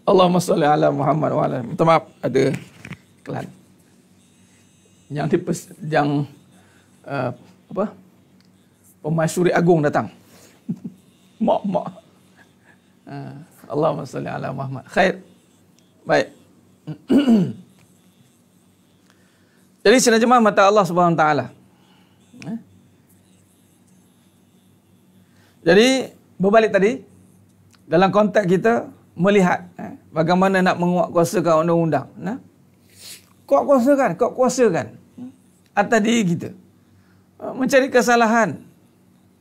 Allahumma salli ala Muhammad wa ala. Minta maaf ada iklan. Yang tipes yang uh, apa? Pemasyuri agung datang. mak mak. Uh, Allahumma salli ala Muhammad. Khair. Baik. Jadi sina jemaah mata Allah Subhanahu wa taala. Eh? Jadi berbalik tadi dalam konteks kita melihat bagaimana nak menguatkuasakan undang-undang. Nah? Kuat-kuasakan, kuat-kuasakan hmm, atas diri kita. Eh, mencari kesalahan.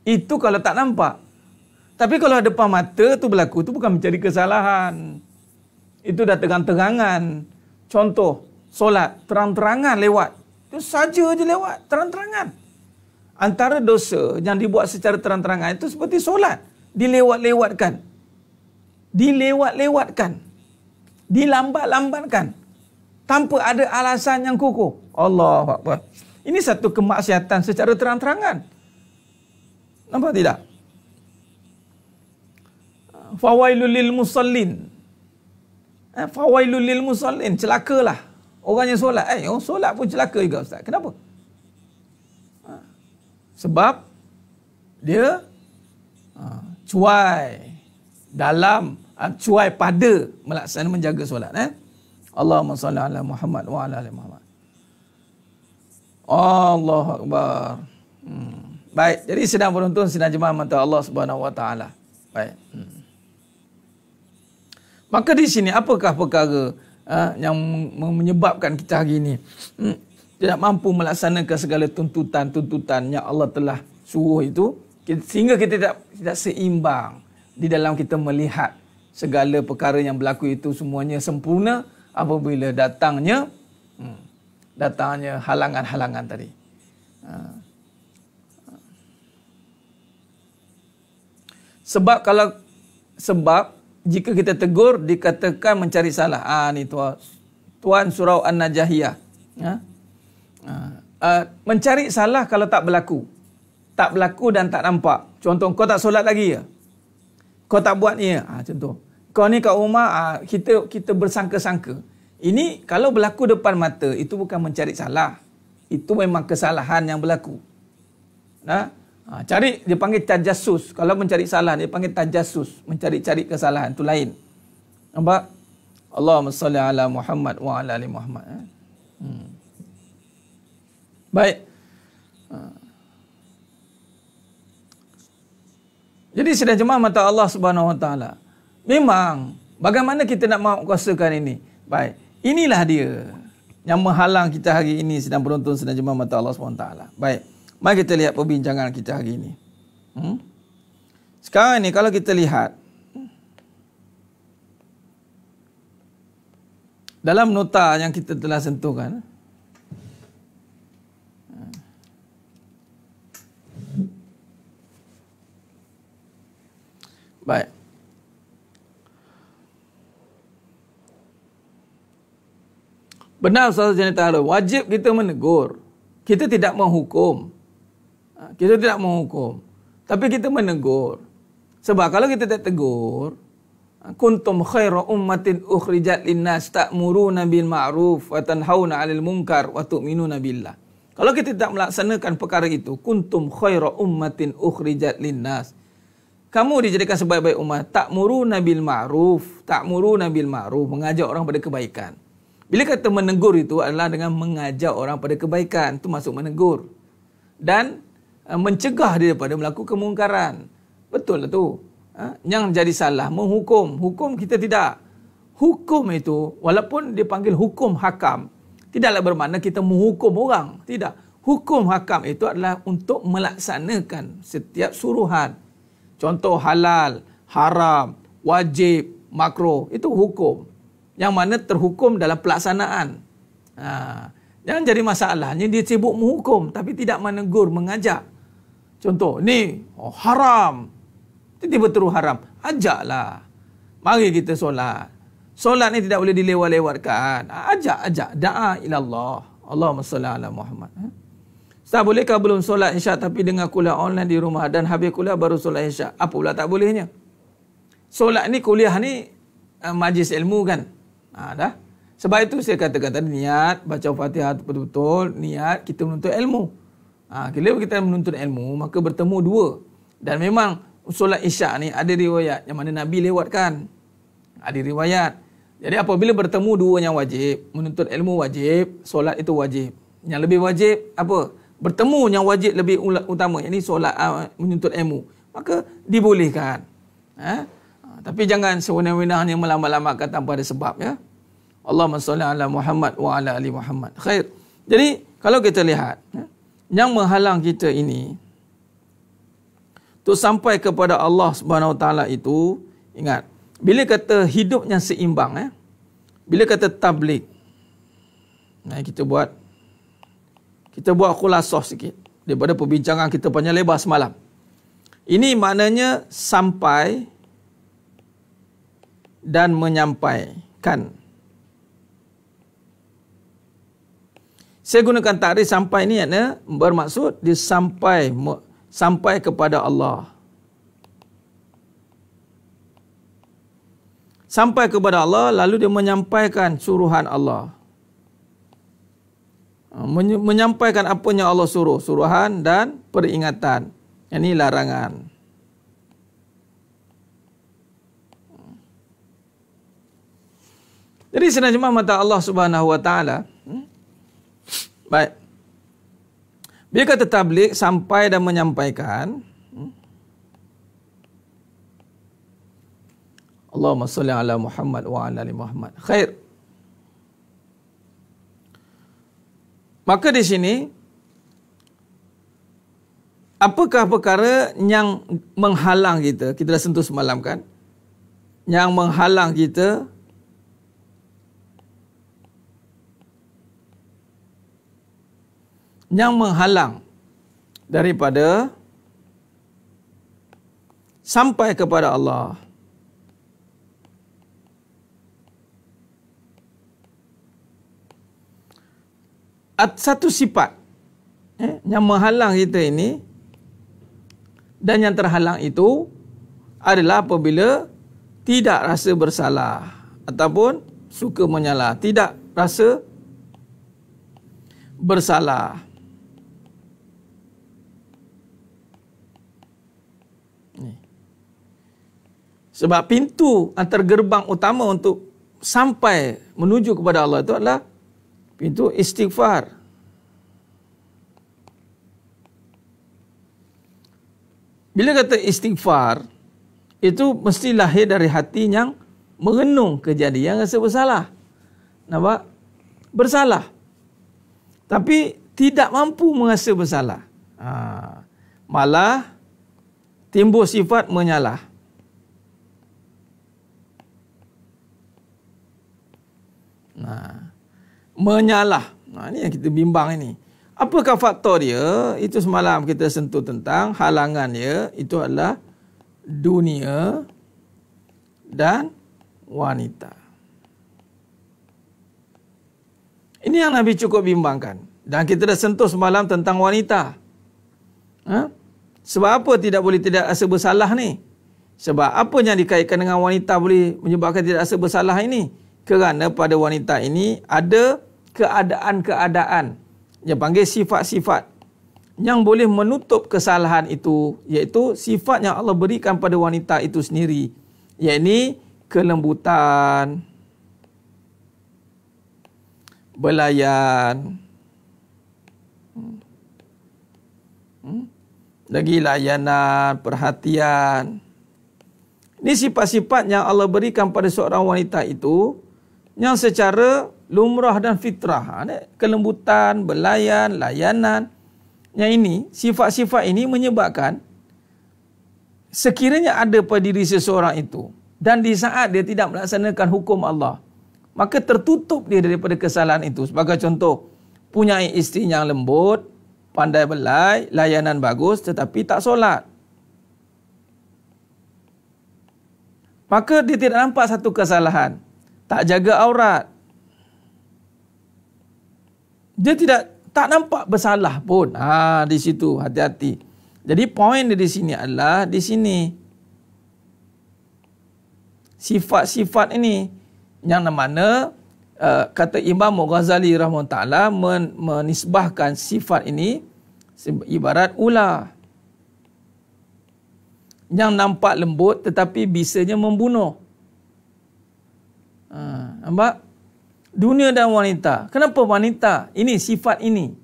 Itu kalau tak nampak. Tapi kalau depan mata tu berlaku, tu bukan mencari kesalahan. Itu dah terang-terangan. Contoh, solat terang-terangan lewat. Itu saja je lewat, terang-terangan. Antara dosa yang dibuat secara terang-terangan itu seperti solat. Dilewat-lewatkan dilewat-lewatkan, dilambat-lambatkan tanpa ada alasan yang kukuh. Allah Akbar. Ini satu kemaksiatan secara terang-terangan. Nampak tidak? fawailul lil musallin. Eh, fawailul lil musallin, celakalah orang yang solat. Eh, orang solat pun celaka juga ustaz. Kenapa? Ha. Sebab dia ha, cuai dalam ha, cuai pada melaksanakan menjaga solat eh. Allahumma salli ala Muhammad wa ala ali Muhammad. Allahu akbar. Hmm. Baik, jadi sedang penonton sedang jemaah mata Allah Subhanahu wa taala. Baik. Hmm. Maka di sini apakah perkara uh, yang menyebabkan kita hari ini hmm, tidak mampu melaksanakan segala tuntutan-tuntutan yang Allah telah suruh itu sehingga kita tidak tidak seimbang di dalam kita melihat segala perkara yang berlaku itu semuanya sempurna apabila datangnya hmm, datangnya halangan-halangan tadi. Uh, sebab kalau sebab jika kita tegur dikatakan mencari salah. Ah ni tuan tuan surau An-Najahiyah. Ha? Ah, uh, mencari salah kalau tak berlaku. Tak berlaku dan tak nampak. Contoh kau tak solat lagi ya. Kau tak buat ni. Ah contoh. Kau ni kat rumah ah, kita kita bersangka-sangka. Ini kalau berlaku depan mata itu bukan mencari salah. Itu memang kesalahan yang berlaku. Nah, Ha, cari dia panggil tajasus. Kalau mencari salah dia panggil tajasus, mencari-cari kesalahan itu lain. Nampak? Allahumma salli ala Muhammad wa ala ali Muhammad. Eh? Hmm. Baik. Ha. Jadi sedang jemaah mata Allah Subhanahu wa taala. Memang bagaimana kita nak mahu kuasakan ini? Baik. Inilah dia yang menghalang kita hari ini sedang beruntun sedang jemaah mata Allah Subhanahu wa taala. Baik. Mari kita lihat perbincangan kita hari ini. Hmm? Sekarang ni kalau kita lihat dalam nota yang kita telah sentuhkan Baik. Benar Ustaz Janita wajib kita menegur. Kita tidak menghukum. Ha, kita tidak menghukum. Tapi kita menegur. Sebab kalau kita tak tegur, ha, kuntum khaira ummatin ukhrijat linnas ta'muruna bil ma'ruf wa tanhauna 'anil munkar wa tu'minuna billah. Kalau kita tidak melaksanakan perkara itu, kuntum khaira ummatin ukhrijat linnas. Kamu dijadikan sebaik-baik umat, ta'muruna bil ma'ruf, ta'muruna bil ma'ruf, mengajak orang pada kebaikan. Bila kata menegur itu adalah dengan mengajak orang pada kebaikan, itu masuk menegur. Dan Eh, mencegah dia daripada melakukan kemungkaran. Betul lah tu. Ha? Yang jadi salah, menghukum. Hukum kita tidak. Hukum itu, walaupun dia panggil hukum hakam, tidaklah bermakna kita menghukum orang. Tidak. Hukum hakam itu adalah untuk melaksanakan setiap suruhan. Contoh halal, haram, wajib, makro. Itu hukum. Yang mana terhukum dalam pelaksanaan. Ha. Yang jadi masalahnya dia sibuk menghukum tapi tidak menegur, mengajak. Contoh, ni oh, haram. Tiba-tiba terus haram. Ajaklah. Mari kita solat. Solat ni tidak boleh dilewat-lewatkan. Ajak, ajak. Da'a ilallah. Allahumma salli ala Muhammad. Ha? Ustaz, bolehkah belum solat isyak tapi dengan kuliah online di rumah dan habis kuliah baru solat isyak? Apa pula tak bolehnya? Solat ni, kuliah ni uh, majlis ilmu kan? Ha, dah. Sebab itu saya katakan tadi niat, baca fatihah betul-betul, niat kita menuntut ilmu. Ha, bila kita menuntut ilmu, maka bertemu dua. Dan memang solat isyak ni ada riwayat yang mana Nabi lewatkan. Ada riwayat. Jadi apabila bertemu dua yang wajib, menuntut ilmu wajib, solat itu wajib. Yang lebih wajib apa? Bertemu yang wajib lebih utama. Yang ini solat uh, menuntut ilmu. Maka dibolehkan. Ha tapi jangan sewenang-wenangnya melambat-lambatkan tanpa ada sebab. Ya? Allahumma salli ala Muhammad wa ala ali Muhammad. Khair. Jadi kalau kita lihat, ya? yang menghalang kita ini untuk sampai kepada Allah Subhanahu Wa Taala itu ingat bila kata hidup yang seimbang eh bila kata tablik nah kita buat kita buat khulasah sikit daripada perbincangan kita panjang lebar semalam ini maknanya sampai dan menyampaikan Saya gunakan takrif sampai ni ya, bermaksud dia sampai sampai kepada Allah. sampai kepada Allah lalu dia menyampaikan suruhan Allah. Ha, menyampaikan apa yang Allah suruh, suruhan dan peringatan. Ini larangan. Jadi sebenarnya mata Allah Subhanahu Wa Taala. Hmm? Baik. Bila kata tablik sampai dan menyampaikan. Hmm? Allahumma salli ala Muhammad wa ala ali Muhammad. Khair. Maka di sini apakah perkara yang menghalang kita? Kita dah sentuh semalam kan? Yang menghalang kita yang menghalang daripada sampai kepada Allah. Satu sifat eh, yang menghalang kita ini dan yang terhalang itu adalah apabila tidak rasa bersalah ataupun suka menyalah, tidak rasa bersalah. Sebab pintu antara gerbang utama untuk sampai menuju kepada Allah itu adalah pintu istighfar. Bila kata istighfar, itu mesti lahir dari hati yang merenung kejadian rasa bersalah. Nampak? Bersalah. Tapi tidak mampu merasa bersalah. Ha. Malah timbul sifat menyalah. Nah, menyalah. Nah, ini yang kita bimbang ini. Apakah faktor dia? Itu semalam kita sentuh tentang halangan dia. Itu adalah dunia dan wanita. Ini yang Nabi cukup bimbangkan. Dan kita dah sentuh semalam tentang wanita. Ha? Sebab apa tidak boleh tidak rasa bersalah ni? Sebab apa yang dikaitkan dengan wanita boleh menyebabkan tidak rasa bersalah ini? Kerana pada wanita ini ada keadaan-keadaan yang panggil sifat-sifat yang boleh menutup kesalahan itu iaitu sifat yang Allah berikan pada wanita itu sendiri iaitu kelembutan belayan. Hmm. lagi layanan perhatian ini sifat-sifat yang Allah berikan pada seorang wanita itu yang secara lumrah dan fitrah. Ha, kelembutan, belayan, layanan. Yang ini, sifat-sifat ini menyebabkan sekiranya ada pada diri seseorang itu dan di saat dia tidak melaksanakan hukum Allah, maka tertutup dia daripada kesalahan itu. Sebagai contoh, punya isteri yang lembut, pandai belai, layanan bagus tetapi tak solat. Maka dia tidak nampak satu kesalahan tak jaga aurat. Dia tidak tak nampak bersalah pun. Ha di situ hati-hati. Jadi poin dia di sini adalah di sini sifat-sifat ini yang mana uh, kata Imam Ghazali rahimahullah taala men, menisbahkan sifat ini ibarat ular yang nampak lembut tetapi bisanya membunuh. Nampak? Dunia dan wanita. Kenapa wanita? Ini sifat ini.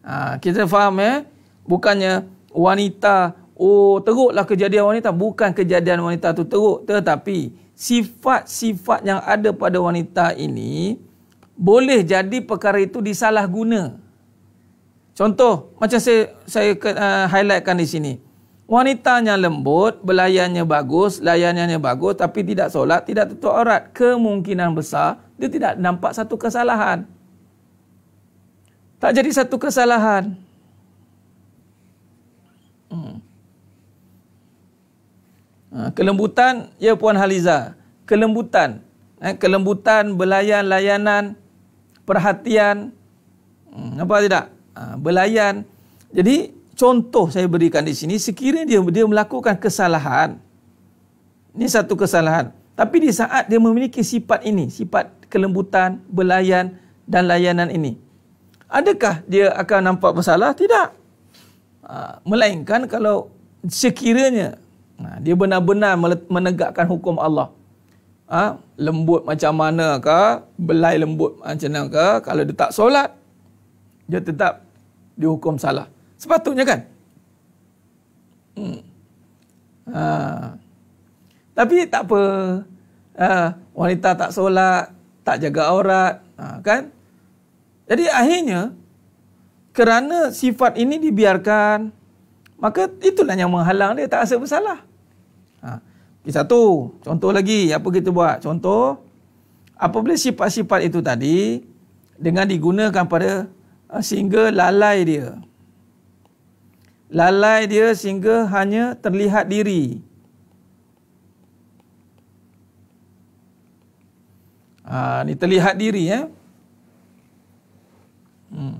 Ha, kita faham ya? Bukannya wanita, oh teruklah kejadian wanita. Bukan kejadian wanita tu teruk. Tetapi sifat-sifat yang ada pada wanita ini boleh jadi perkara itu disalah guna. Contoh, macam saya saya uh, highlightkan di sini. Wanitanya lembut, belayannya bagus, layanannya bagus tapi tidak solat, tidak tutup aurat. Kemungkinan besar dia tidak nampak satu kesalahan. Tak jadi satu kesalahan. Hmm. Ha, kelembutan, ya Puan Haliza. Kelembutan. Eh, kelembutan, belayan, layanan, perhatian. Hmm, apa tidak? Ha, belayan. Jadi, contoh saya berikan di sini sekiranya dia dia melakukan kesalahan ini satu kesalahan Tapi di saat dia memiliki sifat ini, sifat kelembutan, belayan dan layanan ini. Adakah dia akan nampak bersalah? Tidak. Ha, melainkan kalau sekiranya ha, dia benar-benar menegakkan hukum Allah. Ha, lembut macam mana ke, belai lembut macam mana ke, kalau dia tak solat, dia tetap dihukum salah. Sepatutnya kan? Hmm. Ha. Tapi tak apa. Ha, wanita tak solat, tak jaga aurat, ha, kan? Jadi akhirnya kerana sifat ini dibiarkan, maka itulah yang menghalang dia tak rasa bersalah. Ha. Satu, contoh lagi apa kita buat? Contoh, apabila sifat-sifat itu tadi dengan digunakan pada sehingga lalai dia. Lalai dia sehingga hanya terlihat diri. Ha, ni terlihat diri ya. Eh? Hmm.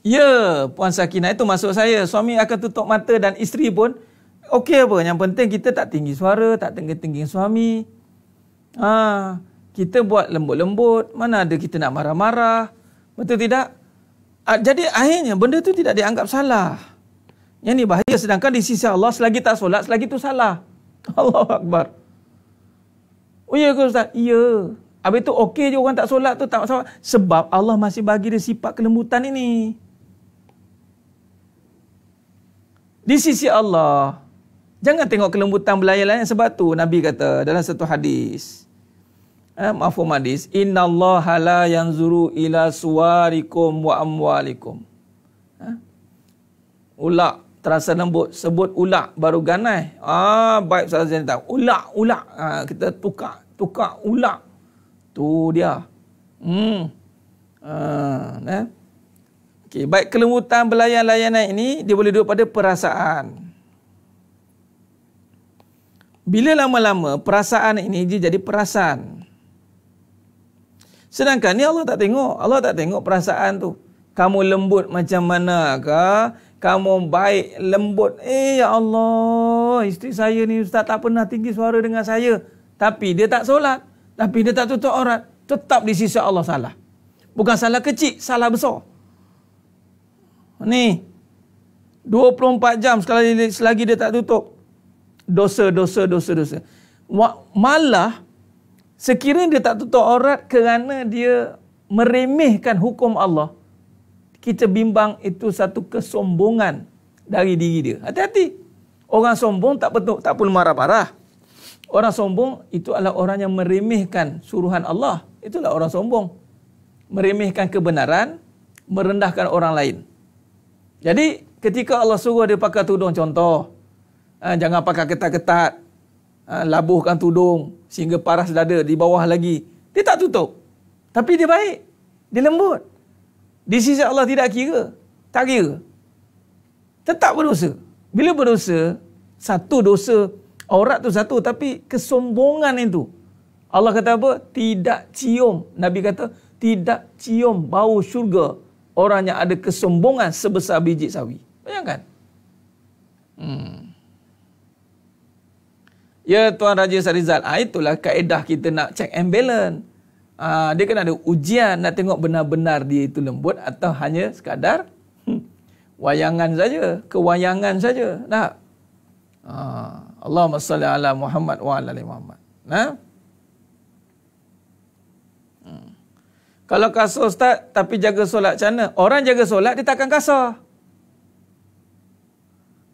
Ya, Puan Sakinah itu masuk saya. Suami akan tutup mata dan isteri pun okey apa. Yang penting kita tak tinggi suara, tak tinggi-tinggi suami. Ha, kita buat lembut-lembut. Mana ada kita nak marah-marah. Betul tidak? Ha, jadi akhirnya benda itu tidak dianggap salah. Yang ni bahaya sedangkan di sisi Allah selagi tak solat, selagi itu salah. Allah Akbar. Oh ya ke Ustaz? Ya. Habis tu okey je orang tak solat tu tak masalah. Sebab Allah masih bagi dia sifat kelembutan ini. Di sisi Allah, jangan tengok kelembutan belayan lain sebab tu Nabi kata dalam satu hadis. Eh, maaf hadis, inna Allah la yanzuru ila suwarikum wa amwalikum. Eh? Ulak terasa lembut sebut ulak baru ganai. Ah baik sahaja tahu. Ulak ulak ah, kita tukar tukar ulak Tu dia. Hmm. Uh, eh? okay. Baik kelembutan belayan-layanan ini, dia boleh duduk pada perasaan. Bila lama-lama perasaan ini dia jadi perasan. Sedangkan ni Allah tak tengok. Allah tak tengok perasaan tu. Kamu lembut macam mana ke? Kamu baik lembut. Eh ya Allah, isteri saya ni ustaz tak pernah tinggi suara dengan saya. Tapi dia tak solat. Tapi dia tak tutup aurat. Tetap di sisi Allah salah. Bukan salah kecil, salah besar. Ni. 24 jam sekali selagi dia tak tutup. Dosa, dosa, dosa, dosa. Malah, sekiranya dia tak tutup aurat kerana dia meremehkan hukum Allah, kita bimbang itu satu kesombongan dari diri dia. Hati-hati. Orang sombong tak betul, tak perlu marah-marah. Orang sombong itu adalah orang yang meremehkan suruhan Allah. Itulah orang sombong. Meremehkan kebenaran, merendahkan orang lain. Jadi ketika Allah suruh dia pakai tudung contoh, ah, jangan pakai ketat-ketat, ah, labuhkan tudung sehingga paras dada di bawah lagi. Dia tak tutup. Tapi dia baik. Dia lembut. Di sisi Allah tidak kira. Tak kira. Tetap berdosa. Bila berdosa, satu dosa Aurat tu satu tapi kesombongan itu. Allah kata apa? Tidak cium. Nabi kata tidak cium bau syurga orang yang ada kesombongan sebesar biji sawi. Bayangkan. Hmm. Ya Tuan Raja Sarizal, ah, itulah kaedah kita nak check and balance. Ah, dia kena ada ujian nak tengok benar-benar dia itu lembut atau hanya sekadar hmm, wayangan saja, kewayangan saja. Tak? Ah. Allahumma salli ala Muhammad wa ala ali Muhammad. Nah. Hmm. Kalau kasar ustaz tapi jaga solat macam mana? Orang jaga solat dia takkan kasar.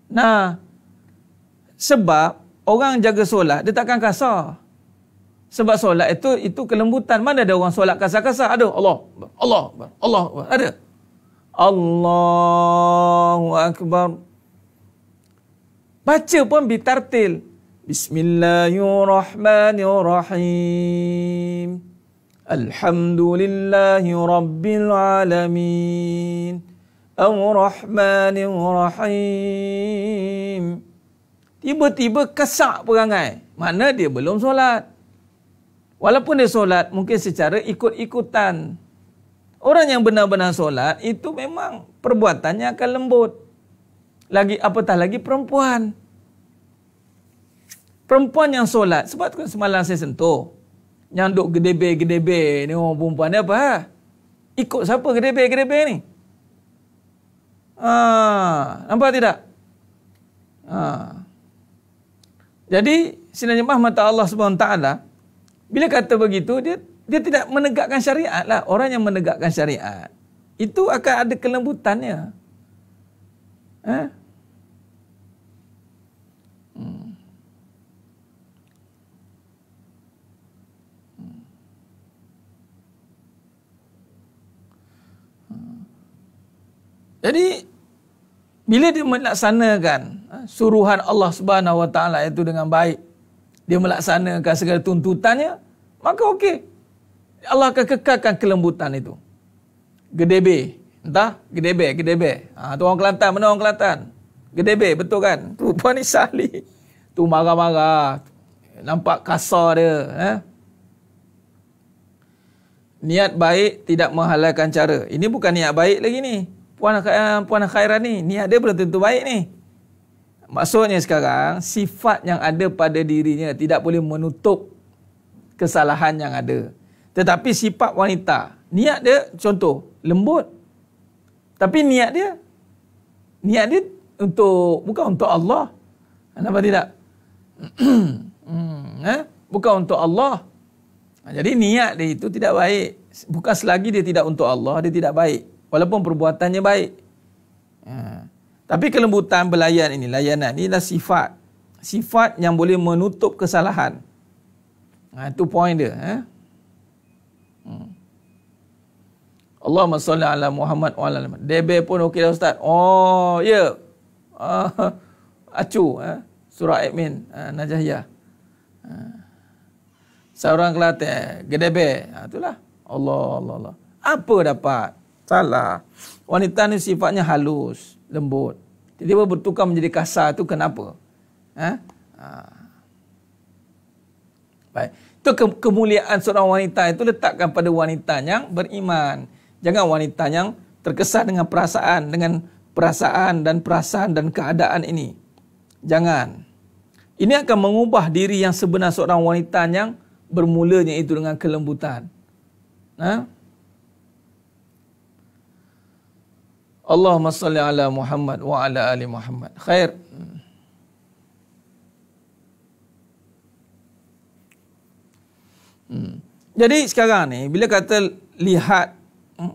Nah. Sebab orang jaga solat dia takkan kasar. Sebab solat itu itu kelembutan. Mana ada orang solat kasar-kasar? Aduh, Allah. Allah. Allah. Ada. Allahu akbar. Baca pun bitartil. Bismillahirrahmanirrahim. Alhamdulillahi rabbil alamin. Ar-Rahmanir-Rahim. Tiba-tiba kesak perangai. Mana dia belum solat. Walaupun dia solat, mungkin secara ikut-ikutan. Orang yang benar-benar solat, itu memang perbuatannya akan lembut lagi apatah lagi perempuan. perempuan yang solat sebab tu kan semalam saya sentuh yang duk gedebe-gedebe ni orang perempuan ni apa ha? ikut siapa gedebe-gedebe ni ha, nampak tidak ha. Jadi sebenarnya mata Allah Subhanahu taala bila kata begitu dia dia tidak menegakkan syariat lah. Orang yang menegakkan syariat itu akan ada kelembutannya. Ha? Jadi bila dia melaksanakan ha, suruhan Allah Subhanahu Wa Taala itu dengan baik, dia melaksanakan segala tuntutannya, maka okey. Allah akan kekalkan kelembutan itu. Gedebe, entah gedebe, gedebe. Ha, tu orang Kelantan, mana orang Kelantan? Gedebe, betul kan? Tu puan ni sali. Tu marah-marah. Nampak kasar dia. Eh? Niat baik tidak menghalalkan cara. Ini bukan niat baik lagi ni puan uh, puan khairan ni niat dia belum tentu baik ni. Maksudnya sekarang sifat yang ada pada dirinya tidak boleh menutup kesalahan yang ada. Tetapi sifat wanita niat dia contoh lembut. Tapi niat dia niat dia untuk bukan untuk Allah. Kenapa tidak? Hmm, eh? bukan untuk Allah. Jadi niat dia itu tidak baik. Bukan selagi dia tidak untuk Allah dia tidak baik walaupun perbuatannya baik. Ha. Tapi kelembutan belayan ini, layanan ini adalah sifat. Sifat yang boleh menutup kesalahan. Ha, itu poin dia. Eh? Hmm. Allahumma salli ala Muhammad wa ala Muhammad. DB pun okey dah Ustaz. Oh, ya. Yeah. Uh, acu. Eh? Surah admin. Uh, Najahiyah. Uh. Seorang Kelantan. Gedebe. Ha, itulah. Allah, Allah, Allah. Apa dapat? Salah. Wanita ni sifatnya halus, lembut. Tiba-tiba bertukar menjadi kasar tu kenapa? Ha? ha? Baik. Itu ke- kemuliaan seorang wanita itu letakkan pada wanita yang beriman. Jangan wanita yang terkesan dengan perasaan, dengan perasaan dan perasaan dan keadaan ini. Jangan. Ini akan mengubah diri yang sebenar seorang wanita yang bermulanya itu dengan kelembutan. Ha? Allahumma salli ala Muhammad wa ala ali Muhammad. Khair. Hmm. Jadi sekarang ni bila kata lihat hmm,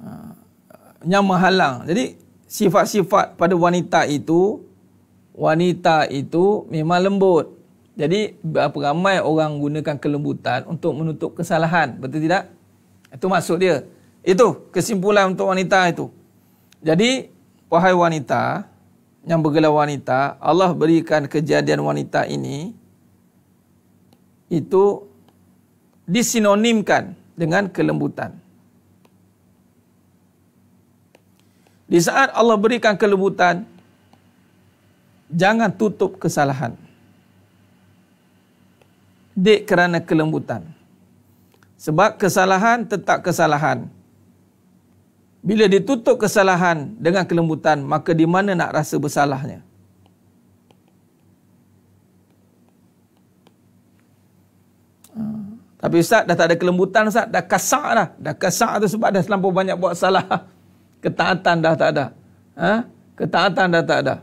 uh, yang menghalang. Jadi sifat-sifat pada wanita itu wanita itu memang lembut. Jadi berapa ramai orang gunakan kelembutan untuk menutup kesalahan. Betul tidak? Itu maksud dia. Itu kesimpulan untuk wanita itu. Jadi, wahai wanita yang bergelar wanita, Allah berikan kejadian wanita ini itu disinonimkan dengan kelembutan. Di saat Allah berikan kelembutan, jangan tutup kesalahan. Dek kerana kelembutan. Sebab kesalahan tetap kesalahan. Bila ditutup kesalahan dengan kelembutan, maka di mana nak rasa bersalahnya? Ah. Tapi Ustaz dah tak ada kelembutan Ustaz, dah kasak dah. Dah kasak tu sebab dah terlampau banyak buat salah. Ketaatan dah tak ada. Ha? Ketaatan dah tak ada.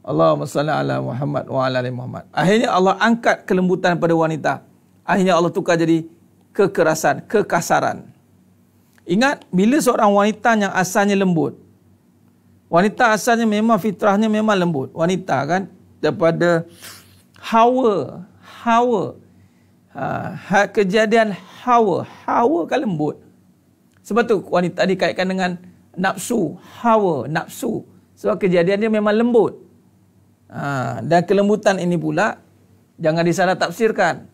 Allahumma salli ala Muhammad wa ala Muhammad. Akhirnya Allah angkat kelembutan pada wanita. Akhirnya Allah tukar jadi kekerasan, kekasaran. Ingat bila seorang wanita yang asalnya lembut. Wanita asalnya memang fitrahnya memang lembut. Wanita kan daripada Hawa, Hawa. Ha, kejadian Hawa, Hawa kan lembut. Sebab tu wanita dikaitkan dengan nafsu, Hawa, nafsu. Sebab kejadian dia memang lembut. Ha, dan kelembutan ini pula jangan disalah tafsirkan.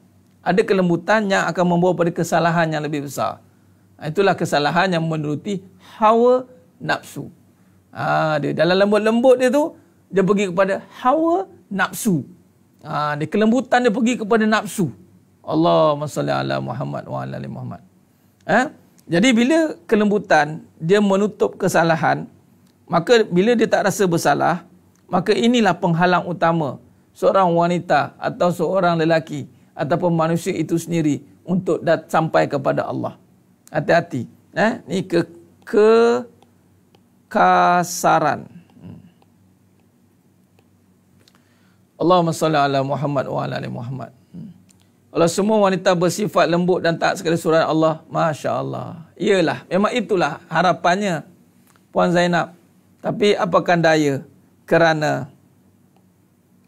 Ada kelembutan yang akan membawa pada kesalahan yang lebih besar. Ha, itulah kesalahan yang menuruti hawa nafsu. Ha, dia dalam lembut-lembut dia tu, dia pergi kepada hawa nafsu. Ha, dia kelembutan dia pergi kepada nafsu. Allahumma salli ala Muhammad wa ala Muhammad. Ha? Jadi bila kelembutan dia menutup kesalahan, maka bila dia tak rasa bersalah, maka inilah penghalang utama seorang wanita atau seorang lelaki ataupun manusia itu sendiri untuk dat sampai kepada Allah. Hati-hati. Eh, ni ke kekasaran. Hmm. Allahumma salli ala Muhammad wa ala ali Muhammad. Hmm. Kalau semua wanita bersifat lembut dan taat sekali surah Allah, Masya Allah. Iyalah, memang itulah harapannya Puan Zainab. Tapi apakah daya kerana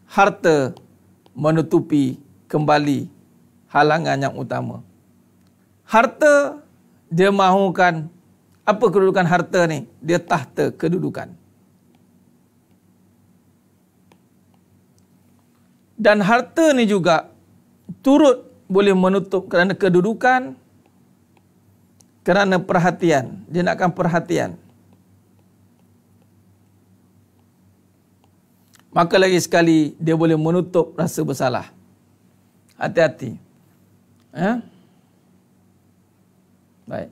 harta menutupi kembali halangan yang utama. Harta dia mahukan apa kedudukan harta ni? Dia tahta kedudukan. Dan harta ni juga turut boleh menutup kerana kedudukan kerana perhatian. Dia nakkan perhatian. Maka lagi sekali dia boleh menutup rasa bersalah. Hati-hati. Ya? Baik.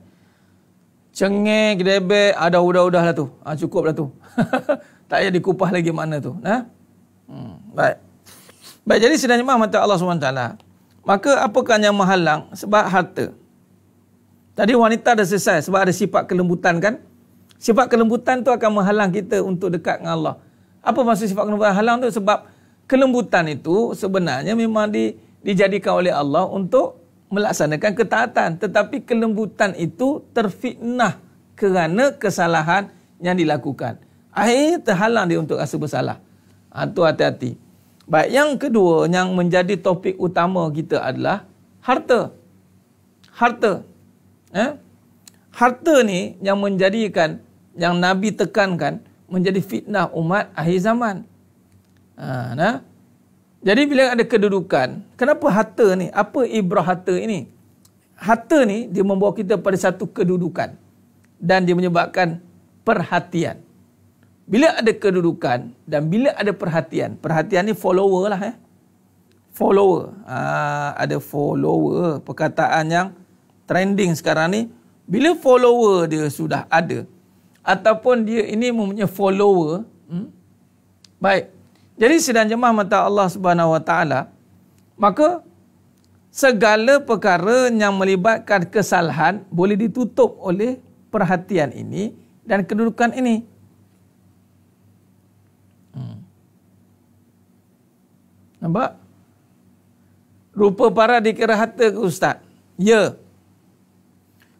Cengeng, gedebek, ada udah-udah lah tu. Ha, cukup lah tu. tak payah dikupah lagi mana tu. Ha? Hmm, baik. Baik, jadi sedang jemaah mata Allah SWT. Maka apakah yang menghalang? Sebab harta. Tadi wanita dah selesai sebab ada sifat kelembutan kan? Sifat kelembutan tu akan menghalang kita untuk dekat dengan Allah. Apa maksud sifat kelembutan halang tu? Sebab kelembutan itu sebenarnya memang di, dijadikan oleh Allah untuk melaksanakan ketaatan. Tetapi kelembutan itu terfitnah kerana kesalahan yang dilakukan. Akhirnya terhalang dia untuk rasa bersalah. Ha, hati-hati. Baik, yang kedua yang menjadi topik utama kita adalah harta. Harta. Eh? Harta ni yang menjadikan, yang Nabi tekankan, menjadi fitnah umat akhir zaman. Ha, nah? Jadi bila ada kedudukan, kenapa harta ni? Apa ibrah harta ini? Harta ni dia membawa kita pada satu kedudukan dan dia menyebabkan perhatian. Bila ada kedudukan dan bila ada perhatian, perhatian ni follower lah eh. Follower. Ha, ada follower, perkataan yang trending sekarang ni. Bila follower dia sudah ada ataupun dia ini mempunyai follower, hmm? baik, jadi sedang jemaah mata Allah Subhanahu Wa Taala, maka segala perkara yang melibatkan kesalahan boleh ditutup oleh perhatian ini dan kedudukan ini. Hmm. Nampak? Rupa para dikira harta ke Ustaz? Ya.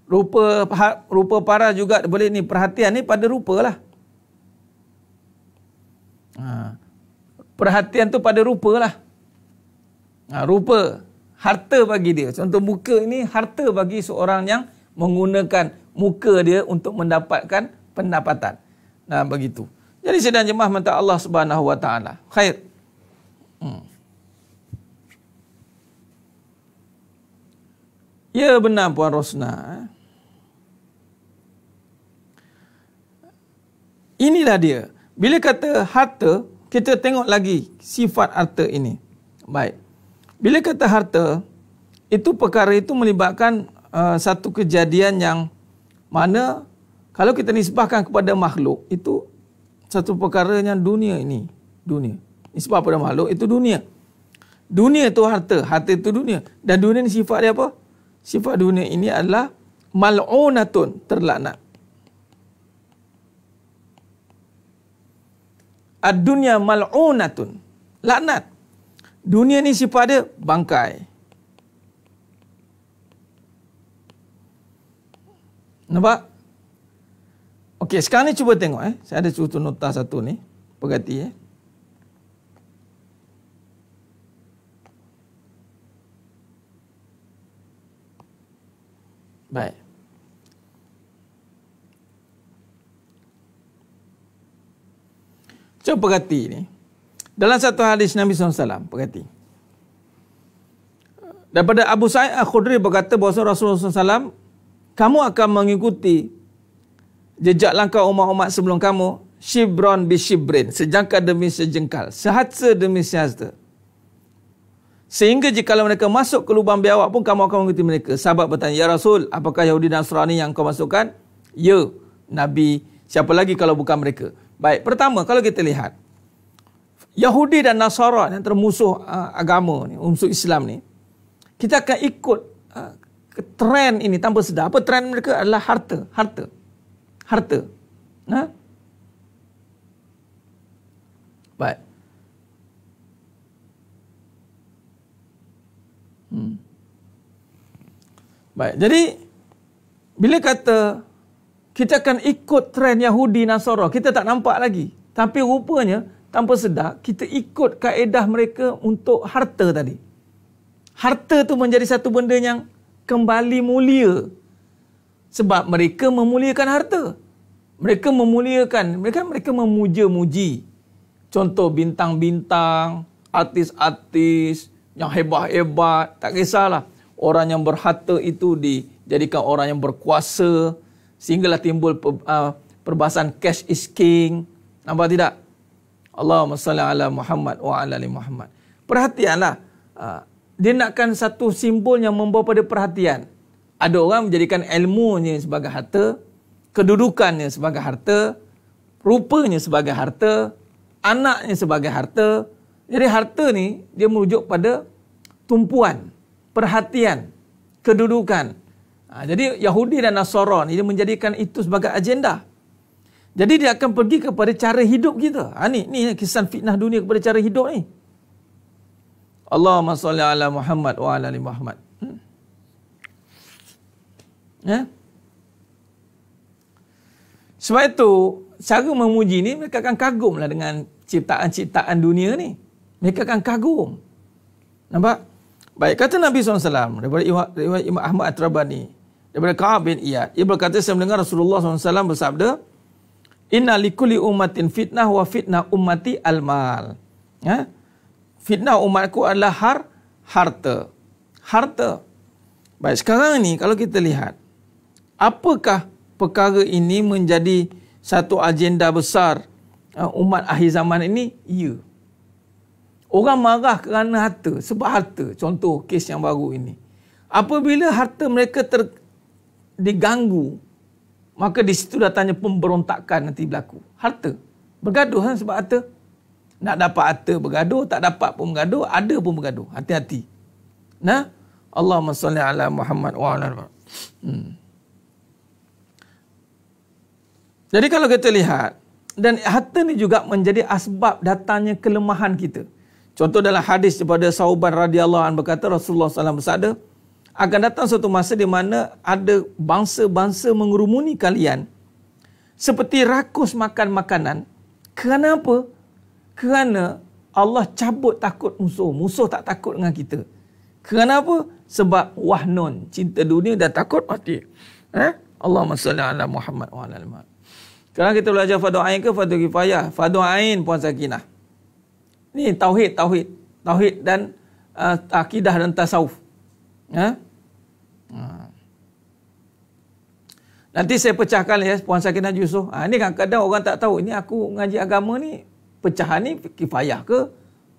Rupa rupa para juga boleh ni perhatian ni pada rupa lah. Ha perhatian tu pada rupa lah. Ha, rupa, harta bagi dia. Contoh muka ini harta bagi seorang yang menggunakan muka dia untuk mendapatkan pendapatan. Nah begitu. Jadi sedang jemaah minta Allah Subhanahu Wa Taala. Khair. Hmm. Ya benar Puan Rosna. Inilah dia. Bila kata harta, kita tengok lagi sifat harta ini. Baik. Bila kata harta, itu perkara itu melibatkan uh, satu kejadian yang mana kalau kita nisbahkan kepada makhluk, itu satu perkara yang dunia ini. Dunia. Nisbah pada makhluk, itu dunia. Dunia itu harta. Harta itu dunia. Dan dunia ini sifat dia apa? Sifat dunia ini adalah mal'unatun, terlaknat. Ad-dunya mal'unatun. Laknat. Dunia ni sifat dia bangkai. Nampak? Okey, sekarang ni cuba tengok eh. Saya ada contoh nota satu ni. Perhati eh. Baik. Cuba perhati ni. Dalam satu hadis Nabi SAW, perhati. Daripada Abu Sa'id Al-Khudri berkata bahawa Rasulullah SAW, kamu akan mengikuti jejak langkah umat-umat sebelum kamu, shibron bi shibrin, sejangka demi sejengkal, sehasta demi sehasta. Sehingga jika mereka masuk ke lubang biawak pun kamu akan mengikuti mereka. Sahabat bertanya, Ya Rasul, apakah Yahudi Nasrani yang kau masukkan? Ya, Nabi. Siapa lagi kalau bukan mereka? Baik, pertama kalau kita lihat Yahudi dan Nasara yang termusuh uh, agama ni, musuh Islam ni, kita akan ikut uh, trend ini tanpa sedar. Apa trend mereka adalah harta, harta. Harta. Ha? Baik. Hmm. Baik. Jadi bila kata kita akan ikut trend Yahudi Nasara, kita tak nampak lagi. Tapi rupanya tanpa sedar kita ikut kaedah mereka untuk harta tadi. Harta tu menjadi satu benda yang kembali mulia. Sebab mereka memuliakan harta. Mereka memuliakan, mereka mereka memuja-muji. Contoh bintang-bintang, artis-artis yang hebat-hebat, tak kisahlah. Orang yang berharta itu dijadikan orang yang berkuasa sehinggalah timbul uh, perbahasan cash is king. Nampak tidak? Allahumma salli ala Muhammad wa ala ali Muhammad. Perhatianlah. Uh, dia nakkan satu simbol yang membawa pada perhatian. Ada orang menjadikan ilmunya sebagai harta, kedudukannya sebagai harta, rupanya sebagai harta, anaknya sebagai harta. Jadi harta ni dia merujuk pada tumpuan, perhatian, kedudukan. Ha, jadi Yahudi dan Nasara ni dia menjadikan itu sebagai agenda. Jadi dia akan pergi kepada cara hidup kita. Ha, ni, ni kisah fitnah dunia kepada cara hidup ni. Allahumma salli ala Muhammad wa ala ali Muhammad. Hmm. Ya? Sebab itu, cara memuji ni mereka akan kagum lah dengan ciptaan-ciptaan dunia ni. Mereka akan kagum. Nampak? Baik, kata Nabi SAW daripada Imam Ahmad At-Trabani daripada Ka'ab bin Iyad. Ia berkata, saya mendengar Rasulullah SAW bersabda, Inna likuli ummatin fitnah wa fitnah ummati al-mal. Ya? fitnah umatku adalah har, harta. Harta. Baik, sekarang ni kalau kita lihat, apakah perkara ini menjadi satu agenda besar uh, umat akhir zaman ini? Ya. Orang marah kerana harta, sebab harta. Contoh kes yang baru ini. Apabila harta mereka ter, diganggu, maka di situ datangnya pemberontakan nanti berlaku. Harta. Bergaduh kan sebab harta. Nak dapat harta bergaduh, tak dapat pun bergaduh, ada pun bergaduh. Hati-hati. Nah, Allahumma salli ala Muhammad wa ala hmm. Jadi kalau kita lihat, dan harta ni juga menjadi asbab datangnya kelemahan kita. Contoh dalam hadis daripada Sauban radhiyallahu anhu berkata Rasulullah SAW bersabda, akan datang suatu masa di mana ada bangsa-bangsa mengerumuni kalian seperti rakus makan makanan. Kenapa? kerana Allah cabut takut musuh. Musuh tak takut dengan kita. Kenapa? Sebab wahnun. Cinta dunia dah takut mati. Eh? Allahumma salli ala Muhammad wa ala Muhammad. Sekarang kita belajar fadu ain ke fadu kifayah? Fadu ain puan sakinah. Ni tauhid, tauhid. Tauhid dan uh, akidah dan tasawuf. Eh? Ha? Nanti saya pecahkan ya puan sakinah Yusuf. Ha, ini kan kadang orang tak tahu. Ini aku ngaji agama ni pecahan ni kifayah ke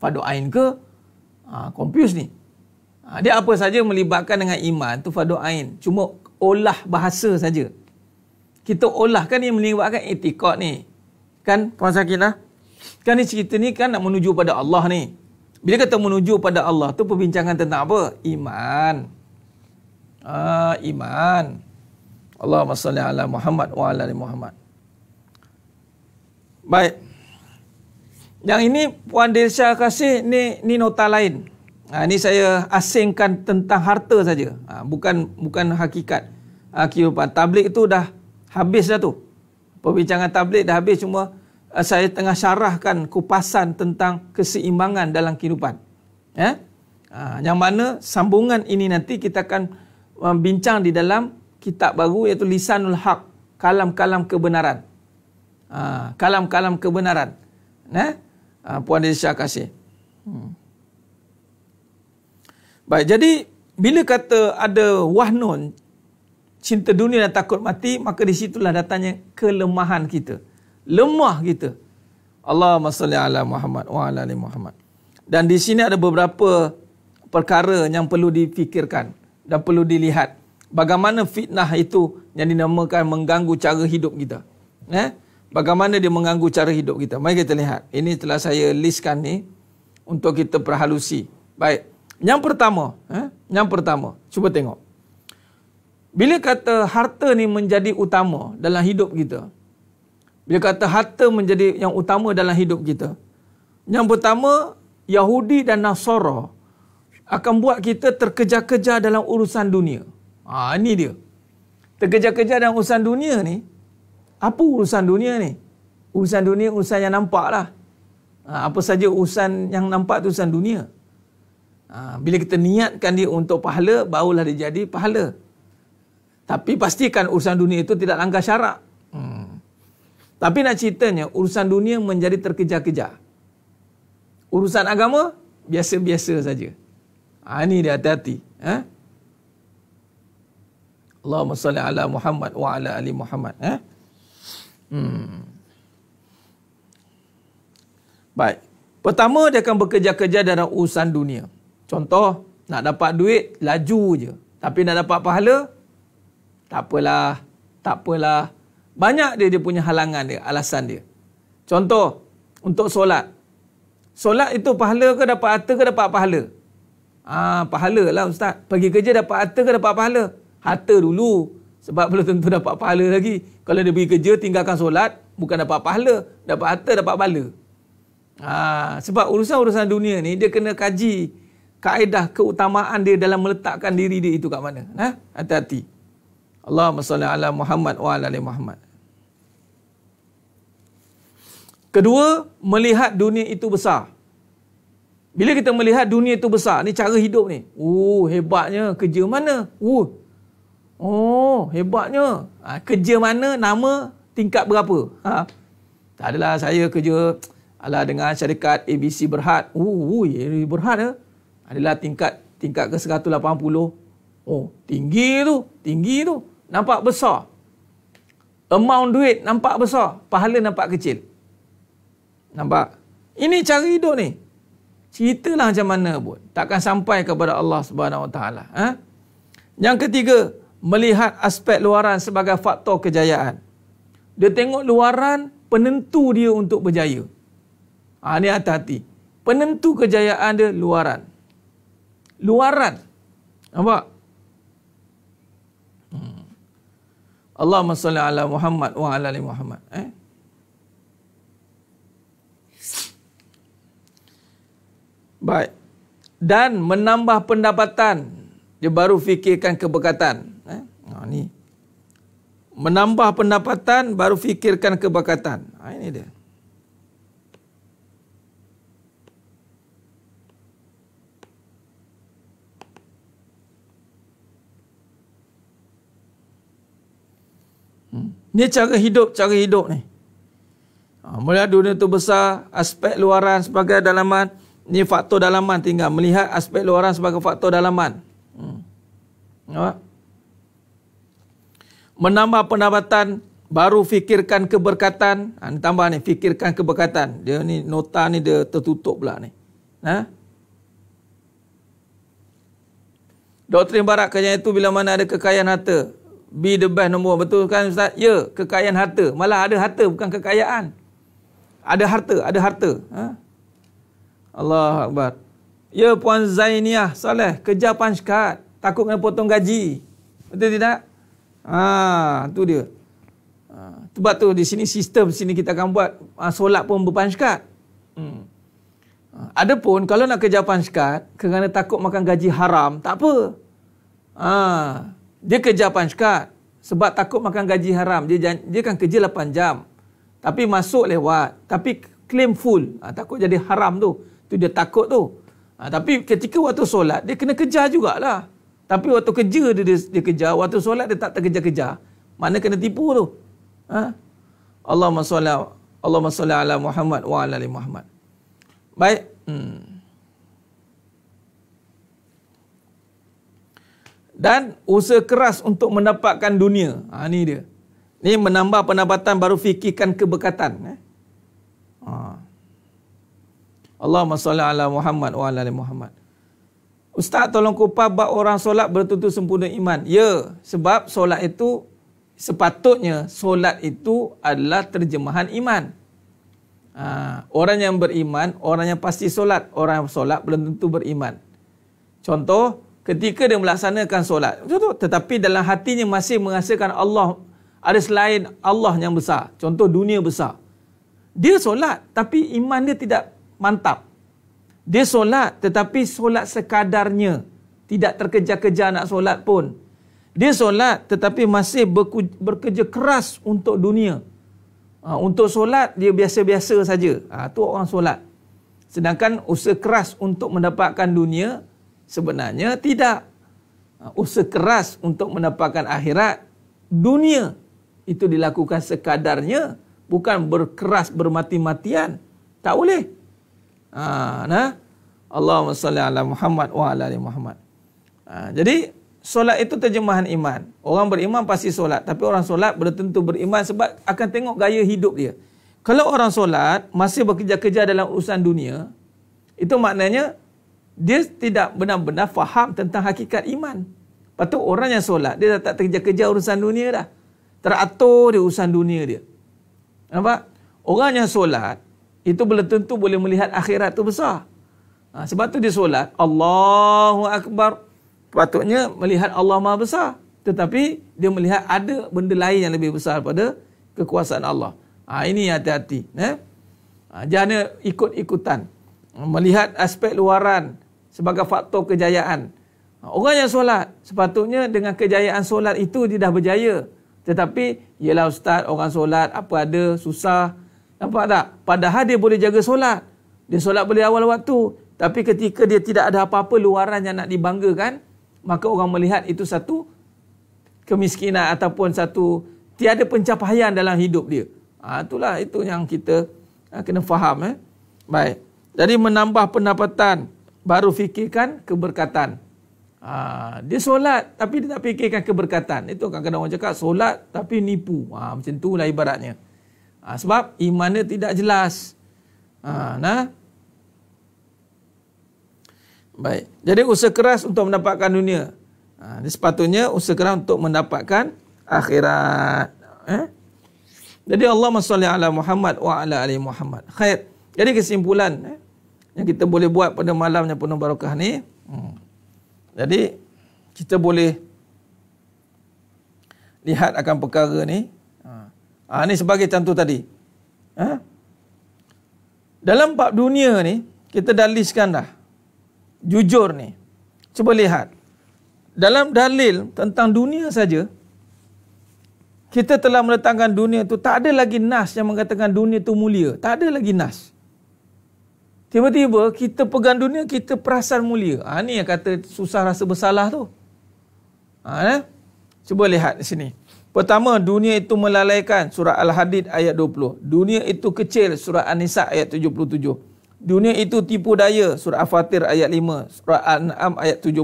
fardu ain ke ha, confuse ni ha, dia apa saja melibatkan dengan iman tu fardu ain cuma olah bahasa saja kita olah kan yang melibatkan etikot ni kan kawan sakinah kan ni cerita ni kan nak menuju pada Allah ni bila kata menuju pada Allah tu perbincangan tentang apa iman ha, iman Allahumma salli ala Muhammad wa ala Muhammad baik yang ini Puan Dirsya kasih ni ni nota lain. Ha, ini saya asingkan tentang harta saja. Ha, bukan bukan hakikat ha, kehidupan. Tablik itu dah habis dah tu. Perbincangan tablik dah habis cuma saya tengah syarahkan kupasan tentang keseimbangan dalam kehidupan. Ya? Ha, yang mana sambungan ini nanti kita akan uh, bincang di dalam kitab baru iaitu Lisanul Haq, kalam-kalam kebenaran. Ha, kalam-kalam kebenaran. Nah, uh, Puan Desya kasih. Hmm. Baik, jadi bila kata ada wahnun, cinta dunia dan takut mati, maka di situlah datangnya kelemahan kita. Lemah kita. Allahumma salli ala Muhammad wa ala ali Muhammad. Dan di sini ada beberapa perkara yang perlu difikirkan dan perlu dilihat. Bagaimana fitnah itu yang dinamakan mengganggu cara hidup kita. Eh? bagaimana dia mengganggu cara hidup kita. Mari kita lihat. Ini telah saya listkan ni untuk kita perhalusi. Baik. Yang pertama, eh? yang pertama, cuba tengok. Bila kata harta ni menjadi utama dalam hidup kita. Bila kata harta menjadi yang utama dalam hidup kita. Yang pertama, Yahudi dan Nasara akan buat kita terkejar-kejar dalam urusan dunia. Ha, ini dia. Terkejar-kejar dalam urusan dunia ni. Apa urusan dunia ni? Urusan dunia, urusan yang nampak lah. Ha, apa saja urusan yang nampak tu urusan dunia. Ha, bila kita niatkan dia untuk pahala, barulah dia jadi pahala. Tapi pastikan urusan dunia itu tidak langgar syarak. Tapi nak ceritanya, urusan dunia menjadi terkejar-kejar. Urusan agama, biasa-biasa saja. Ha, ini dia hati-hati. Ha? Allahumma salli ala Muhammad wa ala ali Muhammad. Ha? Hmm. Baik. Pertama, dia akan bekerja-kerja dalam urusan dunia. Contoh, nak dapat duit, laju je. Tapi nak dapat pahala, tak apalah. Tak apalah. Banyak dia dia punya halangan dia, alasan dia. Contoh, untuk solat. Solat itu pahala ke dapat harta ke dapat pahala? Ah, pahala lah Ustaz. Pergi kerja dapat harta ke dapat pahala? Harta dulu. Sebab belum tentu dapat pahala lagi. Kalau dia pergi kerja, tinggalkan solat, bukan dapat pahala. Dapat harta, dapat pahala. Ah, sebab urusan-urusan dunia ni, dia kena kaji kaedah keutamaan dia dalam meletakkan diri dia itu kat mana. Ha? Hati-hati. Allahumma salli ala Muhammad wa ala ali Muhammad. Kedua, melihat dunia itu besar. Bila kita melihat dunia itu besar, ni cara hidup ni. Oh, hebatnya. Kerja mana? Oh, oh hebatnya. Ha, kerja mana? Nama? Tingkat berapa? Ha. Tak adalah saya kerja ala dengan syarikat ABC Berhad. Oh, oh Berhad ya adalah tingkat tingkat ke 180. Oh, tinggi tu, tinggi tu. Nampak besar. Amount duit nampak besar, pahala nampak kecil. Nampak? Ini cara hidup ni. Ceritalah macam mana pun. Takkan sampai kepada Allah Subhanahu Taala. Ha? Yang ketiga, melihat aspek luaran sebagai faktor kejayaan. Dia tengok luaran penentu dia untuk berjaya. Ha, ini hati-hati. Penentu kejayaan dia luaran luaran. Nampak? Hmm. Allahumma salli ala Muhammad wa ala ali Muhammad. Eh? Baik. Dan menambah pendapatan. Dia baru fikirkan keberkatan. Eh? Ha, ni. Menambah pendapatan baru fikirkan keberkatan. Ha, ini dia. Ni cara hidup, cara hidup ni. Ha, melihat dunia tu besar, aspek luaran sebagai dalaman, ni faktor dalaman tinggal. Melihat aspek luaran sebagai faktor dalaman. Hmm. Ha? Menambah pendapatan, baru fikirkan keberkatan. Ha, ni tambah ni, fikirkan keberkatan. Dia ni, nota ni dia tertutup pula ni. Ha? Doktrin barat kerana itu bila mana ada kekayaan harta be the best nombor betul kan ustaz ya kekayaan harta malah ada harta bukan kekayaan ada harta ada harta ha? Allah akbar ya puan Zainiah Saleh kerja panchkat takut kena potong gaji betul tidak ha tu dia ha, sebab tu di sini sistem sini kita akan buat ha, solat pun berpanchkat hmm. Ha, adapun kalau nak kerja panchkat kerana takut makan gaji haram tak apa ha, dia kerja panchkat sebab takut makan gaji haram. Dia dia kan kerja 8 jam. Tapi masuk lewat. Tapi claim full. Ha, takut jadi haram tu. Tu dia takut tu. Ha, tapi ketika waktu solat, dia kena kejar jugalah. Tapi waktu kerja dia, dia, dia kejar. Waktu solat dia tak terkejar-kejar. Mana kena tipu tu. Ha? Allahumma salli Allahumma salli ala Muhammad wa ala ali Muhammad. Baik. Hmm. dan usaha keras untuk mendapatkan dunia. Ha, ini dia. Ini menambah pendapatan baru fikirkan keberkatan. Eh? Ha. Allahumma salli ala Muhammad wa ala Muhammad. Ustaz tolong kupah bab orang solat bertutur sempurna iman. Ya, sebab solat itu sepatutnya solat itu adalah terjemahan iman. Ha, orang yang beriman, orang yang pasti solat. Orang yang solat belum tentu beriman. Contoh, ketika dia melaksanakan solat. Contoh, tetapi dalam hatinya masih merasakan Allah ada selain Allah yang besar. Contoh, dunia besar. Dia solat, tapi iman dia tidak mantap. Dia solat, tetapi solat sekadarnya. Tidak terkejar-kejar nak solat pun. Dia solat tetapi masih bekerja keras untuk dunia. Ha, untuk solat dia biasa-biasa saja. Ha, tu orang solat. Sedangkan usaha keras untuk mendapatkan dunia sebenarnya tidak. Ha, usaha keras untuk mendapatkan akhirat dunia itu dilakukan sekadarnya bukan berkeras bermati-matian. Tak boleh. Ha, nah. Allahumma salli ala Muhammad wa ala ali Muhammad. Ha, jadi solat itu terjemahan iman. Orang beriman pasti solat. Tapi orang solat belum tentu beriman sebab akan tengok gaya hidup dia. Kalau orang solat masih bekerja-kerja dalam urusan dunia, itu maknanya dia tidak benar-benar faham tentang hakikat iman. Patut orang yang solat, dia tak terkejar-kejar urusan dunia dah. Teratur di urusan dunia dia. Nampak? Orang yang solat, itu belum tentu boleh melihat akhirat itu besar. Ha, sebab tu dia solat, Allahu Akbar patutnya melihat Allah Maha Besar. Tetapi dia melihat ada benda lain yang lebih besar pada kekuasaan Allah. Ha, ini hati-hati. Eh? Ha, jangan ikut-ikutan. Melihat aspek luaran sebagai faktor kejayaan. Ha, orang yang solat, sepatutnya dengan kejayaan solat itu dia dah berjaya. Tetapi, ialah ustaz, orang solat, apa ada, susah. Nampak tak? Padahal dia boleh jaga solat. Dia solat boleh awal waktu. Tapi ketika dia tidak ada apa-apa luaran yang nak dibanggakan, maka orang melihat itu satu kemiskinan ataupun satu tiada pencapaian dalam hidup dia. Ha, itulah itu yang kita ha, kena faham. Eh? Baik. Jadi menambah pendapatan, baru fikirkan keberkatan. Ha, dia solat tapi dia tak fikirkan keberkatan. Itu kadang-kadang orang cakap solat tapi nipu. Ha, macam itulah ibaratnya. Ha, sebab imannya tidak jelas. Ha, nah, Baik. Jadi usaha keras untuk mendapatkan dunia. Ha, ini sepatutnya usaha keras untuk mendapatkan akhirat. Eh? Jadi Allah salli ala Muhammad wa ala ali Muhammad. Khair. Jadi kesimpulan eh, yang kita boleh buat pada malam yang penuh barakah ni. Hmm. Jadi kita boleh lihat akan perkara ni. Ha, ha ni sebagai contoh tadi. Ha? Dalam bab dunia ni kita dah listkan dah jujur ni. Cuba lihat. Dalam dalil tentang dunia saja, kita telah meletakkan dunia itu, tak ada lagi nas yang mengatakan dunia itu mulia. Tak ada lagi nas. Tiba-tiba kita pegang dunia, kita perasan mulia. Ha, ini yang kata susah rasa bersalah tu. Ha, eh? Cuba lihat di sini. Pertama, dunia itu melalaikan surah Al-Hadid ayat 20. Dunia itu kecil surah An-Nisa ayat 77. Dunia itu tipu daya surah Al-Fatir ayat 5, surah Al-An'am ayat 70.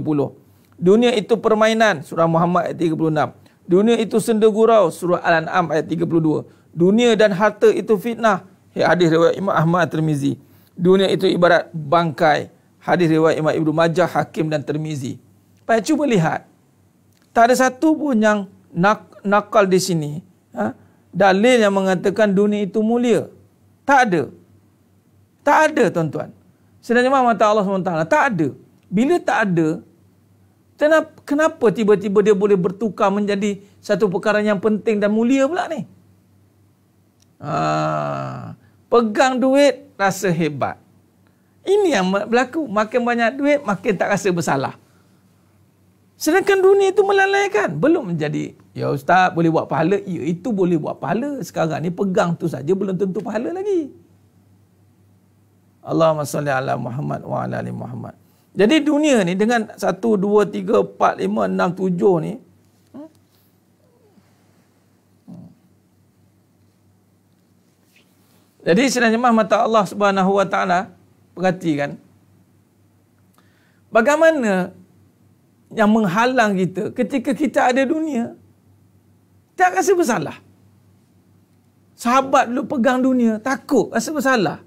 Dunia itu permainan surah Muhammad ayat 36. Dunia itu senda gurau surah Al-An'am ayat 32. Dunia dan harta itu fitnah. Hadis riwayat Imam Ahmad Tirmizi. Dunia itu ibarat bangkai. Hadis riwayat Imam Ibnu Majah, Hakim dan Tirmizi. Baik cuba lihat. Tak ada satu pun yang nak, nakal di sini. Ha? Dalil yang mengatakan dunia itu mulia. Tak ada. Tak ada tuan-tuan. Sebenarnya mata Allah SWT. Tak ada. Bila tak ada, kenapa tiba-tiba dia boleh bertukar menjadi satu perkara yang penting dan mulia pula ni? Ha, pegang duit, rasa hebat. Ini yang berlaku. Makin banyak duit, makin tak rasa bersalah. Sedangkan dunia itu melalaikan. Belum menjadi, ya ustaz boleh buat pahala. Ya itu boleh buat pahala. Sekarang ni pegang tu saja belum tentu pahala lagi. Allahumma salli ala Muhammad wa ala ali Muhammad. Jadi dunia ni dengan 1, 2, 3, 4, 5, 6, 7 ni. Hmm? Jadi sebenarnya mata Allah subhanahu wa ta'ala. Perhatikan. Bagaimana yang menghalang kita ketika kita ada dunia. Tak rasa bersalah. Sahabat dulu pegang dunia. Takut rasa bersalah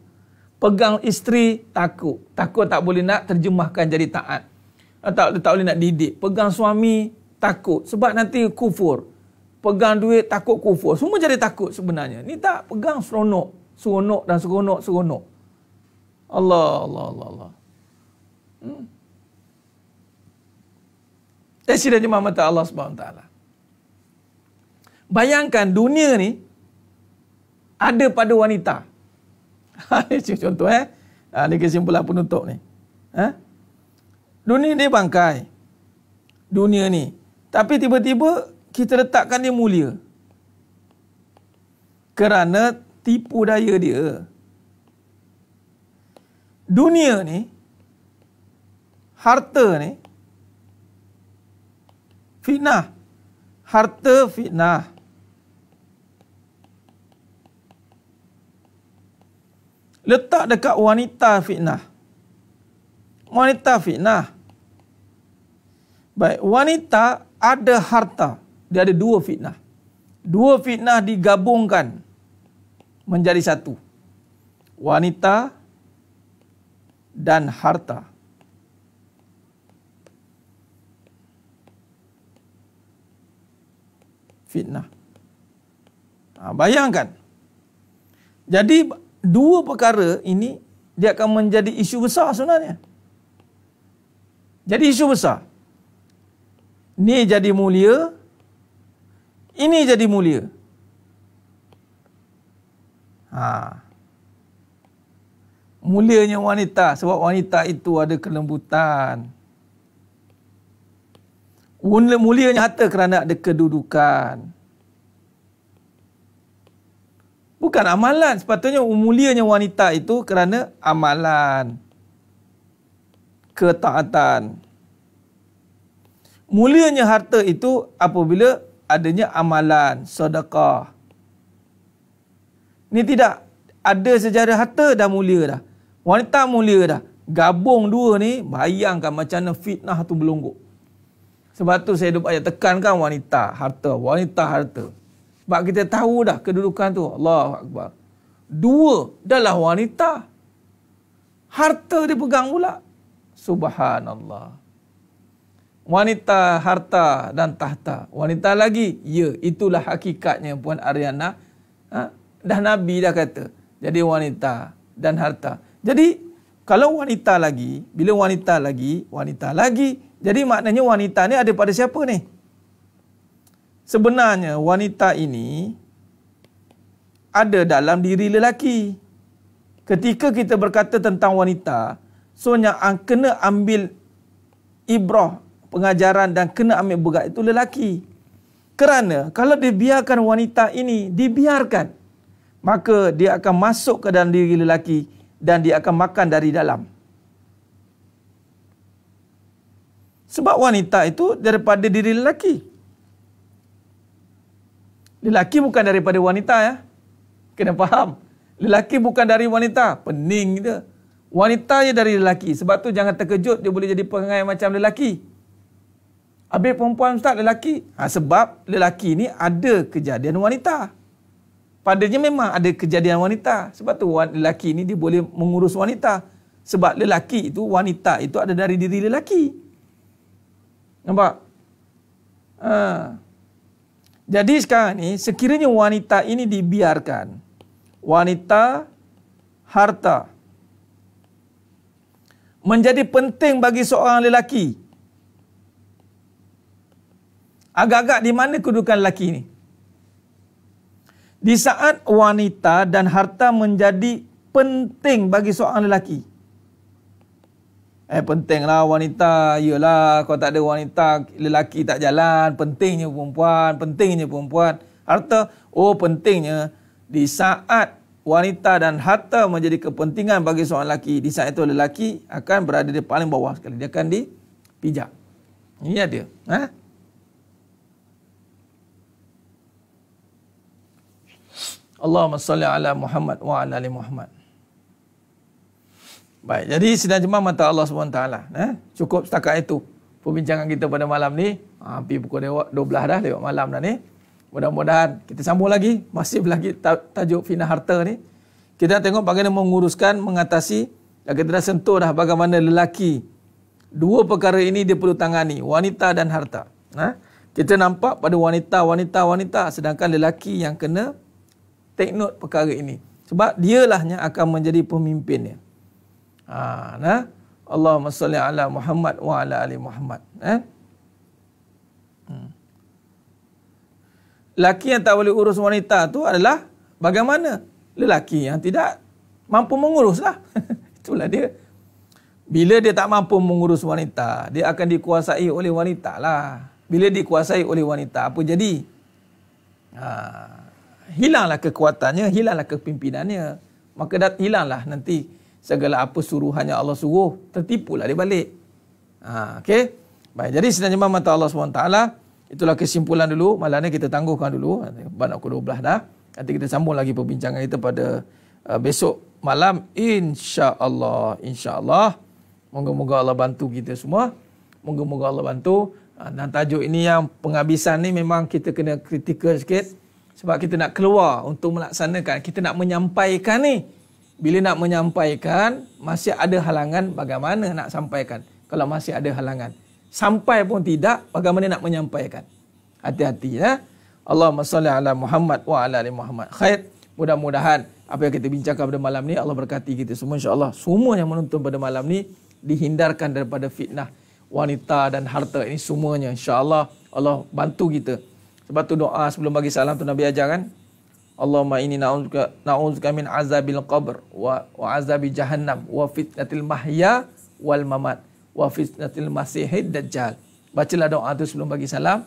pegang isteri takut takut tak boleh nak terjemahkan jadi taat tak tak boleh nak didik pegang suami takut sebab nanti kufur pegang duit takut kufur. Semua jadi takut sebenarnya. Ni tak pegang seronok. Seronok dan seronok, seronok. Allah, Allah, Allah, Allah. Hmm. Esi dan jemaah mata Allah SWT. Bayangkan dunia ni ada pada wanita. Contoh eh. Ini kesimpulan penutup ni. Ha? Dunia ni bangkai. Dunia ni. Tapi tiba-tiba kita letakkan dia mulia. Kerana tipu daya dia. Dunia ni, harta ni, fitnah. Harta fitnah. Letak dekat wanita fitnah. Wanita fitnah. Baik, wanita ada harta dia ada dua fitnah. Dua fitnah digabungkan menjadi satu. Wanita dan harta. Fitnah. Ha, bayangkan. Jadi dua perkara ini dia akan menjadi isu besar sebenarnya. Jadi isu besar. Ni jadi mulia, ini jadi mulia. Ha. Mulianya wanita sebab wanita itu ada kelembutan. Mulianya harta kerana ada kedudukan. Bukan amalan. Sepatutnya mulianya wanita itu kerana amalan. Ketaatan. Mulianya harta itu apabila adanya amalan, sedekah. Ini tidak ada sejarah harta dah mulia dah. Wanita mulia dah. Gabung dua ni, bayangkan macam mana fitnah tu berlonggok. Sebab tu saya duk ayat tekankan wanita, harta, wanita, harta. Sebab kita tahu dah kedudukan tu. Allah Akbar. Dua adalah wanita. Harta dia pegang pula. Subhanallah wanita harta dan tahta. Wanita lagi, ya itulah hakikatnya Puan Ariana. Ha? Dah Nabi dah kata. Jadi wanita dan harta. Jadi kalau wanita lagi, bila wanita lagi, wanita lagi. Jadi maknanya wanita ni ada pada siapa ni? Sebenarnya wanita ini ada dalam diri lelaki. Ketika kita berkata tentang wanita, soalnya kena ambil ibrah pengajaran dan kena ambil berat itu lelaki. Kerana kalau dibiarkan wanita ini dibiarkan, maka dia akan masuk ke dalam diri lelaki dan dia akan makan dari dalam. Sebab wanita itu daripada diri lelaki. Lelaki bukan daripada wanita ya. Kena faham. Lelaki bukan dari wanita. Pening kita. Wanita ya dari lelaki. Sebab tu jangan terkejut dia boleh jadi perangai macam lelaki. Habis perempuan ustaz lelaki. Ha, sebab lelaki ni ada kejadian wanita. Padanya memang ada kejadian wanita. Sebab tu lelaki ni dia boleh mengurus wanita. Sebab lelaki itu, wanita itu ada dari diri lelaki. Nampak? Ha. Jadi sekarang ni, sekiranya wanita ini dibiarkan. Wanita, harta. Menjadi penting bagi seorang lelaki Agak-agak di mana kedudukan lelaki ini? Di saat wanita dan harta menjadi penting bagi seorang lelaki. Eh pentinglah wanita. Yalah kalau tak ada wanita lelaki tak jalan. Pentingnya perempuan, pentingnya perempuan. Harta oh pentingnya di saat wanita dan harta menjadi kepentingan bagi seorang lelaki, di saat itu lelaki akan berada di paling bawah sekali. Dia akan dipijak. Ini dia. Ha? Allahumma salli ala Muhammad wa ala ali Muhammad. Baik, jadi sidang jemaah mata Allah SWT. Eh? Cukup setakat itu perbincangan kita pada malam ni. Ha, hampir pukul 12 dah lewat malam dah ni. Mudah-mudahan kita sambung lagi. Masih lagi tajuk fina harta ni. Kita tengok bagaimana menguruskan, mengatasi. Dan kita dah sentuh dah bagaimana lelaki. Dua perkara ini dia perlu tangani. Wanita dan harta. Ha? kita nampak pada wanita-wanita-wanita sedangkan lelaki yang kena take note perkara ini. Sebab dialah yang akan menjadi pemimpinnya. Ha, nah? Allahumma salli ala Muhammad wa ala ali Muhammad. Eh? Hmm. Laki yang tak boleh urus wanita tu adalah bagaimana? Lelaki yang tidak mampu mengurus lah. Itulah dia. Bila dia tak mampu mengurus wanita, dia akan dikuasai oleh wanita lah. Bila dikuasai oleh wanita, apa jadi? Ha, hilanglah kekuatannya, hilanglah kepimpinannya. Maka dah hilanglah nanti segala apa suruhannya Allah suruh, tertipulah dia balik. Ha, okay? Baik, jadi sebenarnya mata Allah SWT, itulah kesimpulan dulu. Malam ni kita tangguhkan dulu. Banyak pukul 12 dah. Nanti kita sambung lagi perbincangan kita pada uh, besok malam. InsyaAllah. InsyaAllah. Moga-moga Allah bantu kita semua. Moga-moga Allah bantu. Ha, dan tajuk ini yang penghabisan ni memang kita kena kritikal sikit. Sebab kita nak keluar untuk melaksanakan. Kita nak menyampaikan ni. Bila nak menyampaikan, masih ada halangan bagaimana nak sampaikan. Kalau masih ada halangan. Sampai pun tidak, bagaimana nak menyampaikan. Hati-hati ya. Allahumma salli ala Muhammad wa ala ali Muhammad. Khair. Mudah-mudahan apa yang kita bincangkan pada malam ni Allah berkati kita semua insya-Allah. Semua yang menonton pada malam ni dihindarkan daripada fitnah wanita dan harta ini semuanya insya-Allah Allah bantu kita. Sebab tu doa sebelum bagi salam tu Nabi ajar kan. Allahumma inni na'udzuka na'udzuka min azabil qabr wa wa azabi jahannam wa fitnatil mahya wal mamat wa fitnatil masihid dajjal. Bacalah doa tu sebelum bagi salam.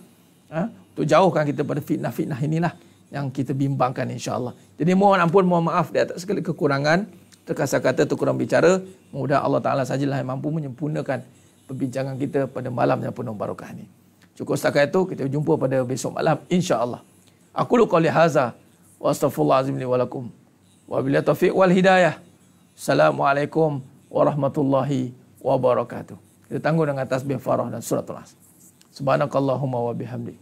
Ha? Untuk jauhkan kita pada fitnah-fitnah inilah yang kita bimbangkan insya-Allah. Jadi mohon ampun mohon maaf di atas segala kekurangan terkasar kata tu kurang bicara mudah Allah Taala sajalah yang mampu menyempurnakan perbincangan kita pada malam yang penuh barakah ini cukup setakat itu kita jumpa pada besok malam insya-Allah aku lu qali haza wa astaghfirullahalazim li wa lakum wa bila taufiq wal hidayah. Assalamualaikum warahmatullahi wabarakatuh. Kita tangguh dengan tasbih farah dan surat al-as subhanakallahumma wa bihamdik.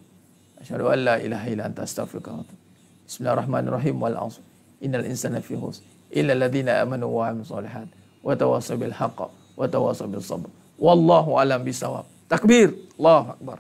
Asyhadu an la ilaha illa anta astaghfiruka wa atubu. Bismillahirrahmanirrahim. Wal 'asr innal insana fi khusr. Illa alladhina amanu wa amilus solihat wa tawassaw bil haqq wa tawassaw bis sabr. Wallahu alam bisawab takbir. Allahu akbar